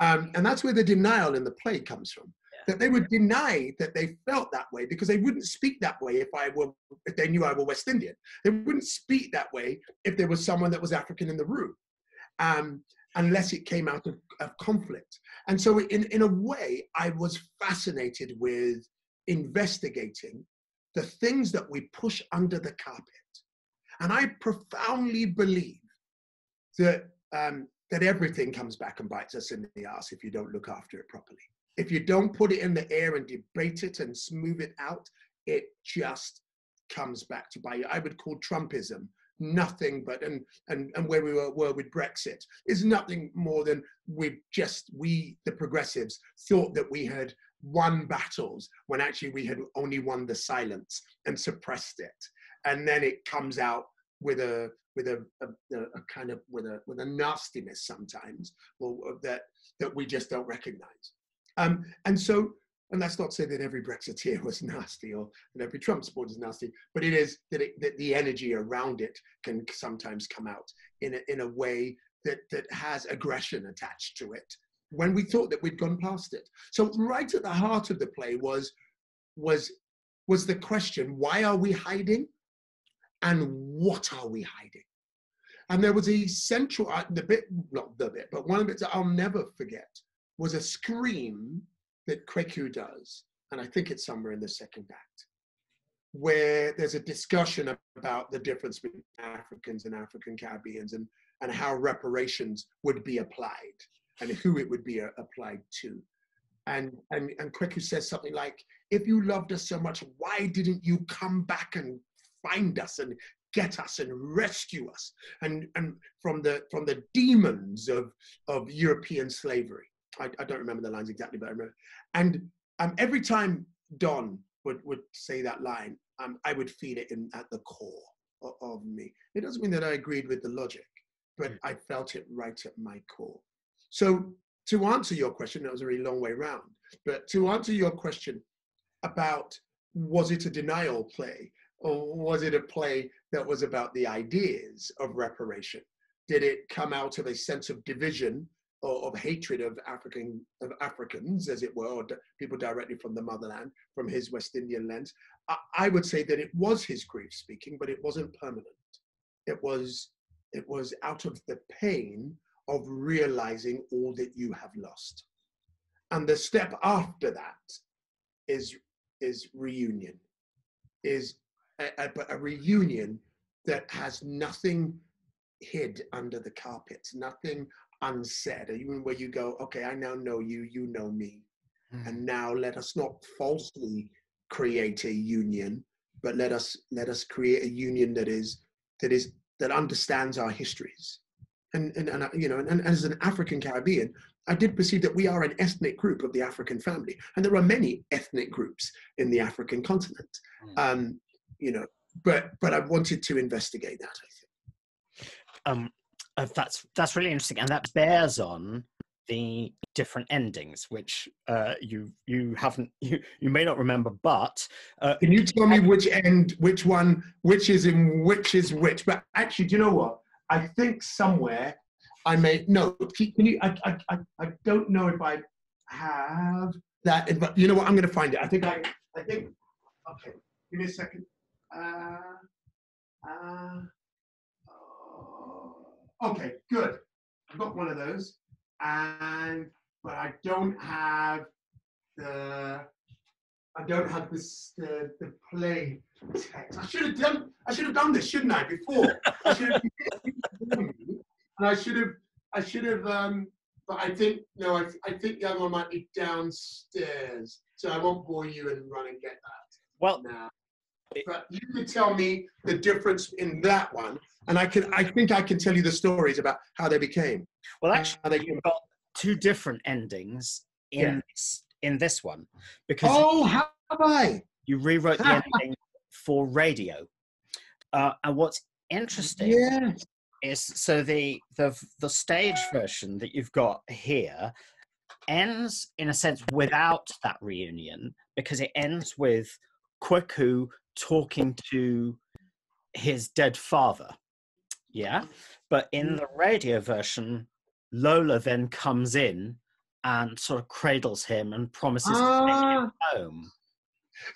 Um, and that's where the denial in the play comes from. That they would deny that they felt that way because they wouldn't speak that way if I were if they knew I were West Indian. They wouldn't speak that way if there was someone that was African in the room, um, unless it came out of, of conflict. And so, in in a way, I was fascinated with investigating the things that we push under the carpet. And I profoundly believe that um, that everything comes back and bites us in the ass if you don't look after it properly. If you don't put it in the air and debate it and smooth it out, it just comes back to bite you. I would call Trumpism nothing but and and and where we were, were with Brexit is nothing more than we just we the progressives thought that we had won battles when actually we had only won the silence and suppressed it and then it comes out with a with a, a, a, kind of with a with a nastiness sometimes that that we just don't recognize um, and so and that's not to say that every brexiteer [LAUGHS] was nasty or that every trump supporter is nasty but it is that, it, that the energy around it can sometimes come out in a, in a way that that has aggression attached to it when we thought that we'd gone past it so right at the heart of the play was was was the question why are we hiding and what are we hiding? And there was a central, uh, the bit, not the bit, but one of the bits that I'll never forget was a scream that Kweku does, and I think it's somewhere in the second act, where there's a discussion about the difference between Africans and African Caribbeans and, and how reparations would be applied and who it would be uh, applied to. And, and, and Kweku says something like, if you loved us so much, why didn't you come back and find us and get us and rescue us and, and from the from the demons of, of European slavery. I, I don't remember the lines exactly, but I remember. And um, every time Don would, would say that line, um, I would feel it in, at the core of, of, me. It doesn't mean that I agreed with the logic, but mm. I felt it right at my core. So to answer your question, that was a really long way round, but to answer your question about was it a denial play? Or was it a play that was about the ideas of reparation? Did it come out of a sense of division of hatred of African of Africans, as it were, or people directly from the motherland, from his West Indian lens? I, I would say that it was his grief speaking, but it wasn't permanent. It was it was out of the pain of realizing all that you have lost. And the step after that is is reunion, is a, a, a reunion that has nothing hid under the carpet, nothing unsaid, even where you go, okay, I now know you, you know me. Mm. And now let us not falsely create a union, but let us let us create a union that is that is that understands our histories. And and, and uh, you know, and, and as an African Caribbean, I did perceive that we are an ethnic group of the African family, and there are many ethnic groups in the African continent. Mm. Um, you know, but but I wanted to investigate that. I think. Um, uh, that's that's really interesting, and that bears on the different endings, which uh, you you haven't [LAUGHS] you, you may not remember, but uh, can you tell me which end, which one, which is in which is which? But actually, do you know what? I think somewhere I may no. Can you? I I I, don't know if I have that. But you know what? I'm going to find it. I think I I think. Okay, give me a second. Uh, uh, okay, good. I've got one of those, and but I don't have the I don't have this the, the play text. I should have done I should have done this, shouldn't I? Before I should have and I should have I should have um, but I think no, I, I think the other one might be downstairs. So I won't bore you and run and get that Well, now. But you could tell me the difference in that one, and I can. I think I can tell you the stories about how they became. well, actually, they you've got two different endings in Yeah. this, in this one because Oh, how have I? you rewrote the [LAUGHS] ending for radio. Uh, and what's interesting is so the the the stage version that you've got here ends in a sense without that reunion because it ends with Kweku talking to his dead father. Yeah. But in the radio version, Lola then comes in and sort of cradles him and promises to take him Ah, home.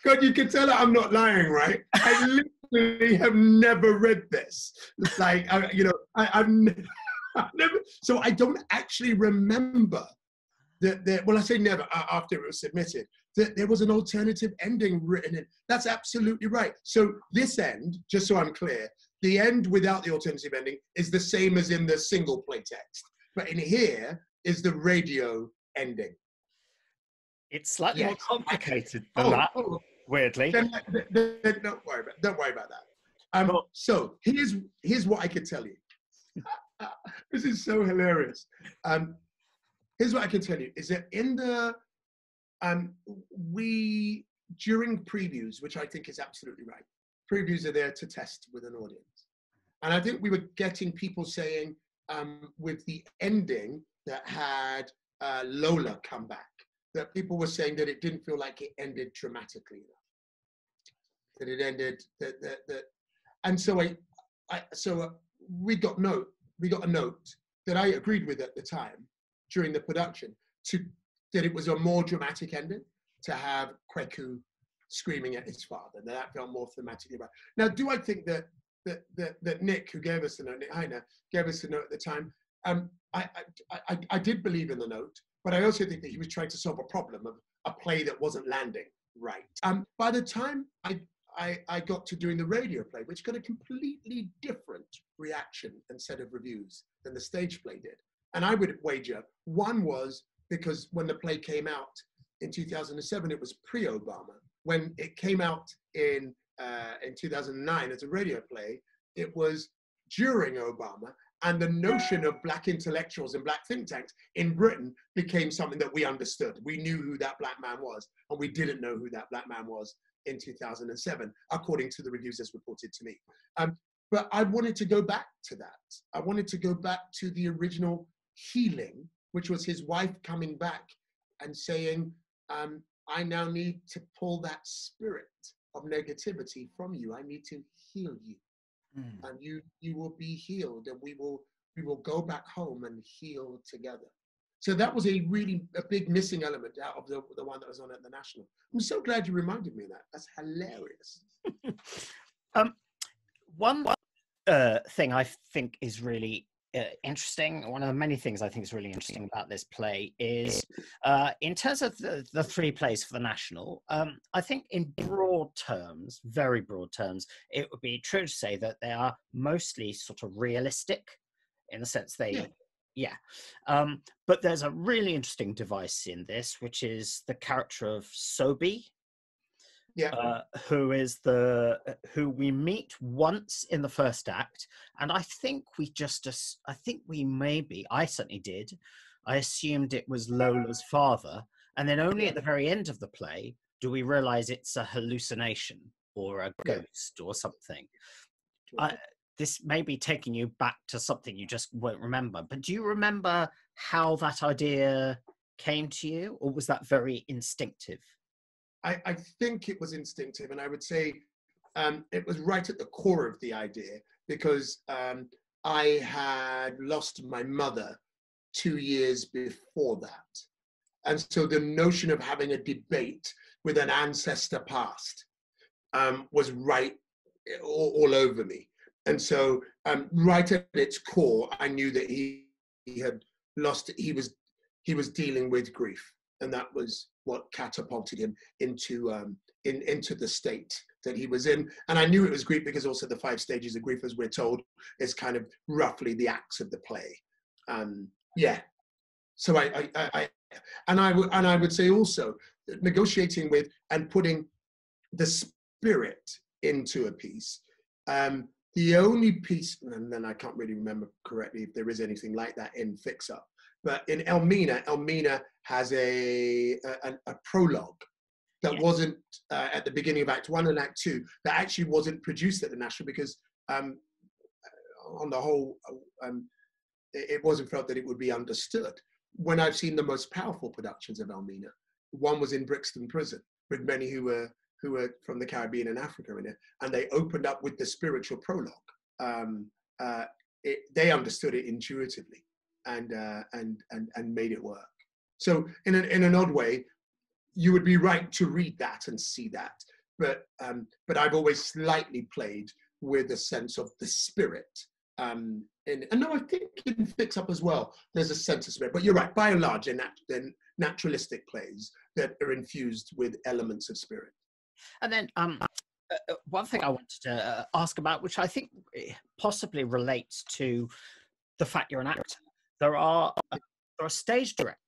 God, you can tell that I'm not lying, right? I [LAUGHS] literally have never read this. It's like, I, you know, I, I've, ne- [LAUGHS] I've never, so I don't actually remember that well, I say never, uh, after it was submitted, that there was an alternative ending written in. That's absolutely right. So this end, just so I'm clear, the end without the alternative ending is the same as in the single play text. But in here is the radio ending. It's slightly more complicated than Oh, that, oh, weirdly. then, then- then don't worry about don't worry about that. Um, so here's here's what I can tell you. [LAUGHS] this is so hilarious. Um, here's what I can tell you is that in the um, we during previews, which I think is absolutely right. Previews are there to test with an audience, and I think we were getting people saying um, with the ending that had uh, Lola come back that people were saying that it didn't feel like it ended dramatically enough. That it ended that that, that and so I, I so uh, we got note we got a note that I agreed with at the time during the production to that it was a more dramatic ending to have Kweku screaming at his father. That that felt more thematically right. Now, do I think that that that, that Nick, who gave us the note, Nick Hytner, gave us the note at the time? Um, I, I, I, I did believe in the note, but I also think that he was trying to solve a problem of a play that wasn't landing right. Um, by the time I, I, I got to doing the radio play, which got a completely different reaction and set of reviews than the stage play did. And I would wager one was because when the play came out in 2007, it was pre-Obama. When it came out in uh, in 2009 as a radio play, it was during Obama, and the notion of black intellectuals and black think tanks in Britain became something that we understood. We knew who that black man was, and we didn't know who that black man was in 2007, according to the reviews as reported to me. Um, but I wanted to go back to that. I wanted to go back to the original healing, which was his wife coming back and saying, um, I now need to pull that spirit of negativity from you. I need to heal you. Mm. and you you will be healed and we will we will go back home and heal together. So that was a really a big missing element out of the, the one that was on at the national. I'm so glad you reminded me of that. That's hilarious. [LAUGHS] Um, one uh, thing I think is really uh, interesting, one of the many things I think is really interesting about this play is uh, in terms of the, the three plays for the National, um, I think in broad terms, very broad terms, it would be true to say that they are mostly sort of realistic in the sense they. Yeah. Yeah. Um, but there's a really interesting device in this, which is the character of Sobi, yeah uh, who is the uh, who we meet once in the first act, and I think we just I think we maybe I certainly did. I assumed it was Lola's father, and then only at the very end of the play do we realize it's a hallucination or a Yeah. ghost or something. I, this may be taking you back to something you just won't remember, but do you remember how that idea came to you, or was that very instinctive? I, I think it was instinctive and i would say um, it was right at the core of the idea because um, i had lost my mother two years before that and so the notion of having a debate with an ancestor past um, was right all, all over me. And so, um, right at its core, I knew that he, he had lost. He was he was dealing with grief, and that was what catapulted him into um, in, into the state that he was in. And I knew it was grief because also the five stages of grief, as we're told, is kind of roughly the acts of the play. Um, yeah. so I, I, I, and I would and I would say also negotiating with and putting the spirit into a piece. Um, the only piece, and then I can't really remember correctly if there is anything like that in Fix Up, but in Elmina, Elmina has a a, a prologue that yeah. wasn't uh, at the beginning of Act One and Act Two that actually wasn't produced at the National because um, on the whole, um, it, it wasn't felt that it would be understood. When I've seen the most powerful productions of Elmina, one was in Brixton Prison with many who were who were from the Caribbean and Africa in it, and they opened up with the spiritual prologue. Um, uh, it, they understood it intuitively and uh, and and and made it work. So in an in an odd way, you would be right to read that and see that. But um, but I've always slightly played with a sense of the spirit. Um, in, and no, I think in Fix Up as well, there's a sense of spirit. But you're right, by and large, they're, nat- naturalistic plays that are infused with elements of spirit. And then um, uh, uh, one thing I wanted to uh, ask about, which I think eh, possibly relates to the fact you're an actor, there are uh, there are stage directors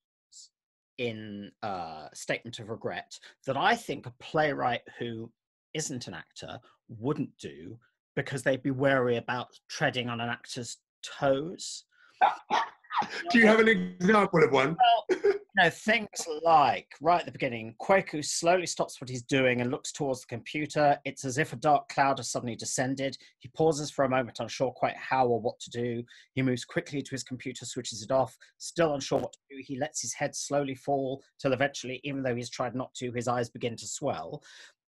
in uh, Statement of Regret that I think a playwright who isn't an actor wouldn't do because they'd be wary about treading on an actor's toes. [LAUGHS] Do you have an example of one? Well, know, things like right at the beginning, Kwaku slowly stops what he's doing and looks towards the computer. It's as if a dark cloud has suddenly descended. He pauses for a moment, unsure quite how or what to do. He moves quickly to his computer, switches it off. Still unsure what to do, he lets his head slowly fall till eventually, even though he's tried not to, his eyes begin to swell.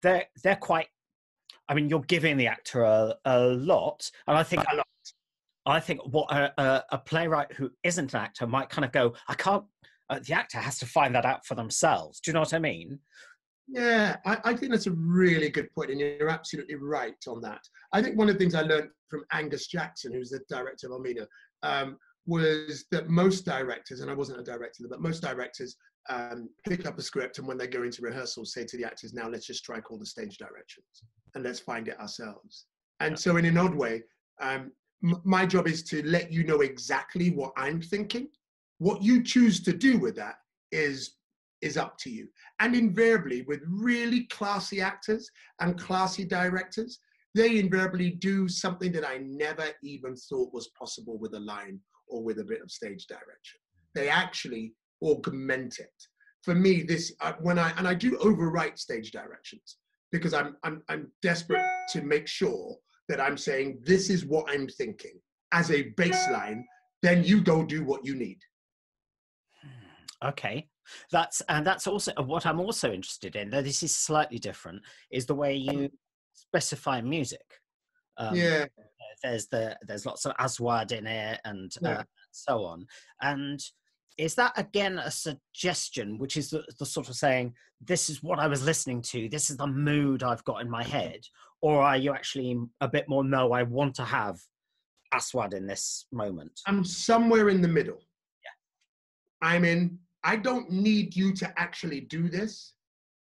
They're they're quite. I mean, you're giving the actor a, a lot, and I think I think what a, a, a, playwright who isn't an actor might kind of go, I can't. Uh, the actor has to find that out for themselves. Do you know what I mean? Yeah, I, I, think that's a really good point, and you're absolutely right on that. I think one of the things I learned from Angus Jackson, who's the director of Elmina, um, was that most directors, and I wasn't a director, but most directors um, pick up a script and when they go into rehearsal, say to the actors, "Now let's just strike all the stage directions and let's find it ourselves." And so, in an odd way, um, my job is to let you know exactly what I'm thinking. What you choose to do with that is is up to you. And invariably, with really classy actors and classy directors, they invariably do something that I never even thought was possible with a line or with a bit of stage direction. They actually augment it. For me, this uh, when I and I do overwrite stage directions because I'm I'm I'm desperate to make sure that I'm saying, this is what I'm thinking as a baseline, then you go do what you need. Okay. That's and that's also what I'm also interested in. Though this is slightly different, is the way you specify music. Um, yeah, there's the there's lots of Aswad in it and yeah. uh, so on. And is that again a suggestion, which is the, the sort of saying, this is what I was listening to, this is the mood I've got in my head, or are you actually a bit more no i want to have aswad in this moment i'm somewhere in the middle yeah i'm in i don't need you to actually do this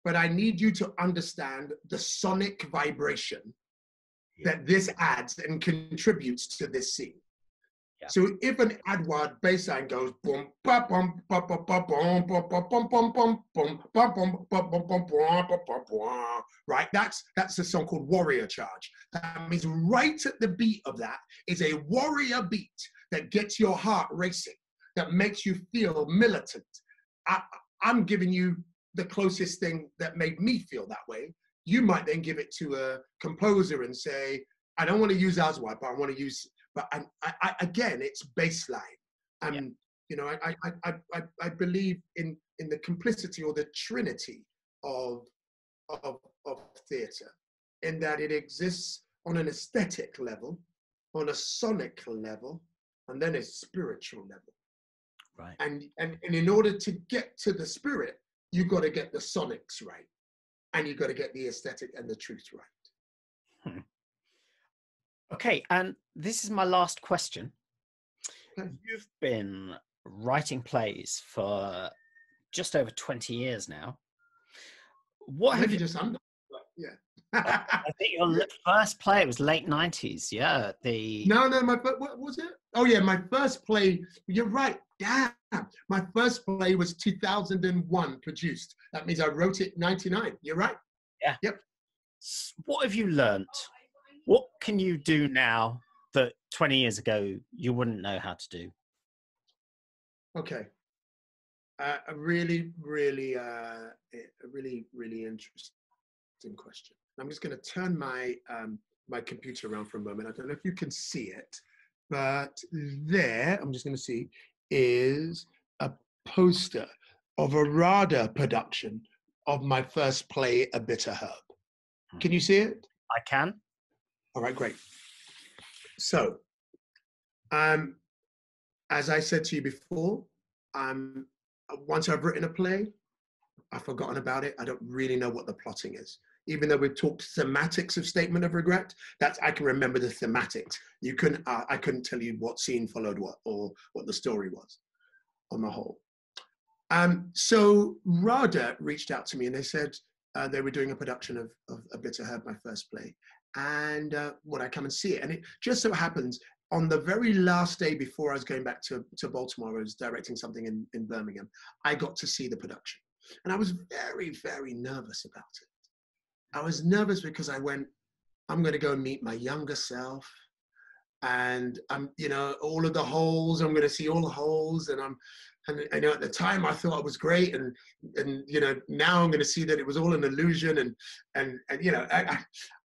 but i need you to understand the sonic vibration yeah. that this adds and contributes to this scene yeah. So if an Aswad bass line goes boom, ba bum, ba ba ba bum, ba ba bum bum bum bum, ba bum ba bum bum bum, ba ba right? That's that's a song called Warrior Charge. That means right at the beat of that is a warrior beat that gets your heart racing, that makes you feel militant. I, I'm giving you the closest thing that made me feel that way. You might then give it to a composer and say, I don't want to use Aswad, but I want to use but I, I, again, it's baseline. And, yeah. you know, I, I, I, I believe in, in the complicity or the trinity of, of, of theatre, in that it exists on an aesthetic level, on a sonic level, and then a spiritual level. Right. And, and, and in order to get to the spirit, you've got to get the sonics right. And you've got to get the aesthetic and the truth right. Hmm. [LAUGHS] Okay, and this is my last question. You've been writing plays for just over 20 years now. What have you just under? Yeah. I think your [LAUGHS] first play was late nineties. Yeah, the no, no, my what was it? Oh yeah, my first play. You're right. Damn, my first play was 2001 produced. That means I wrote it 99. You're right. Yeah. Yep. What have you learnt? What can you do now that 20 years ago you wouldn't know how to do? Okay. Uh, a really, really, uh, a really, really interesting question. I'm just going to turn my um, my computer around for a moment. I don't know if you can see it, but there, I'm just going to see, is a poster of a RADA production of my first play, A Bitter Herb. Can you see it? I can. All right, great. So, um, as I said to you before, um, once I've written a play, I've forgotten about it. I don't really know what the plotting is. Even though we've talked thematics of statement of regret, that's I can remember the thematics. You couldn't. Uh, I couldn't tell you what scene followed what or what the story was, on the whole. Um, so RADA reached out to me and they said uh, they were doing a production of, of A Bitter Herb, my first play, and uh, would I come and see it? And it just so happens on the very last day before I was going back to, to Baltimore, I was directing something in, in Birmingham. I got to see the production. And I was very, very nervous about it. I was nervous because I went, I'm going to go meet my younger self. And I'm, you know, all of the holes, I'm going to see all the holes. And I'm, and you know at the time I thought it was great, and and you know now I'm going to see that it was all an illusion, and and and you know I,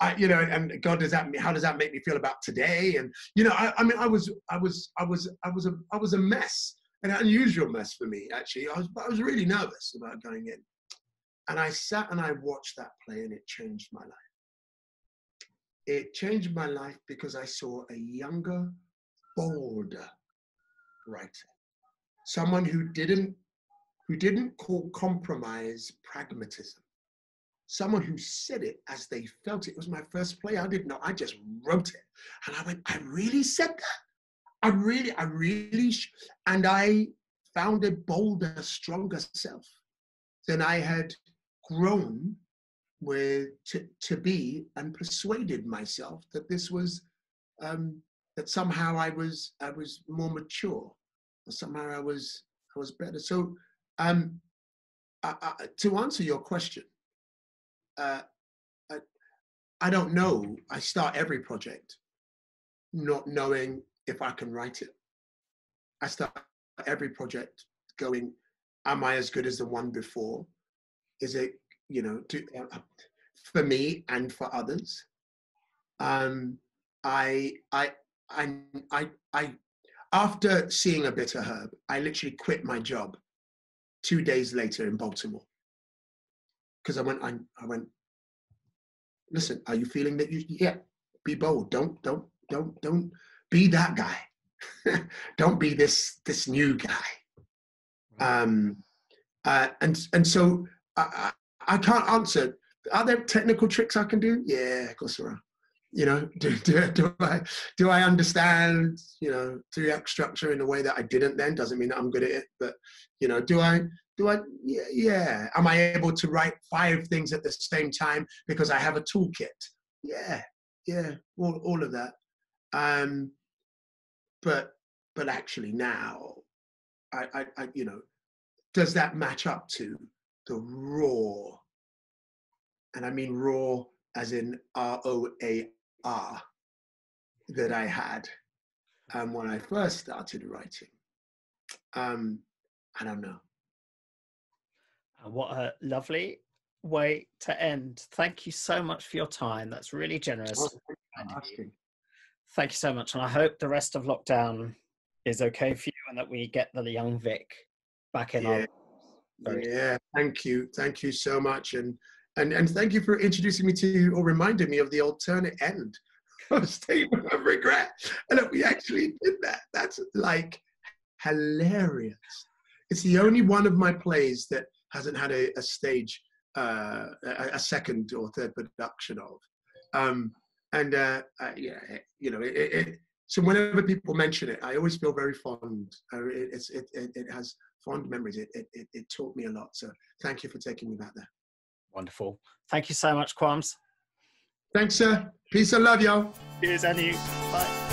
I, you know and God does that me how does that make me feel about today? And you know I, I mean I was I was I was I was a I was a mess, an unusual mess for me actually. I was I was really nervous about going in, and I sat and I watched that play, and it changed my life. It changed my life because I saw a younger, bolder writer someone who didn't who didn't call compromise pragmatism someone who said it as they felt it. it was my first play i didn't know i just wrote it and i went i really said that i really i really sh-. and i found a bolder stronger self than i had grown with to, to be and persuaded myself that this was um, that somehow i was i was more mature somehow I was I was better. So um, I, I, to answer your question, uh, I, I don't know. I start every project not knowing if I can write it. I start every project going, am I as good as the one before? Is it, you know, to, uh, for me and for others? Um, I, I, I, I, I after seeing a bitter herb, I literally quit my job two days later in Baltimore. Because I went, I, I went, listen, are you feeling that you yeah, be bold. Don't, don't, don't, don't be that guy. [LAUGHS] don't be this this new guy. Um uh, and and so I, I, can't answer. Are there technical tricks I can do? Yeah, of course there are. You know [LAUGHS] do, do, do i do i understand you know three-act structure in a way that i didn't then? Doesn't mean that i'm good at it but you know do i do i yeah, yeah. Am i able to write five things at the same time because i have a toolkit? Yeah yeah all, all of that. Um but but actually now I, I i you know does that match up to the raw and i mean raw as in R O A ah that I had um, when I first started writing. Um, I don't know. What a lovely way to end. Thank you so much for your time. That's really generous. Oh, you. Thank you so much. And I hope the rest of lockdown is okay for you and that we get the young Vic back in yeah. our yeah, thank you. Thank you so much. And and, and thank you for introducing me to or reminding me of the alternate end [LAUGHS] of Statement of Regret. And that we actually did that. That's like hilarious. It's the only one of my plays that hasn't had a, a stage, uh, a, a, second or third production of. Um, and uh, uh, yeah, you know, it, it, so whenever people mention it, I always feel very fond. Uh, it, it, it, has fond memories. It, it, it taught me a lot. So thank you for taking me back there. Wonderful. Thank you so much, Quams. Thanks, sir. Peace and love, y'all. Cheers, and you. Bye.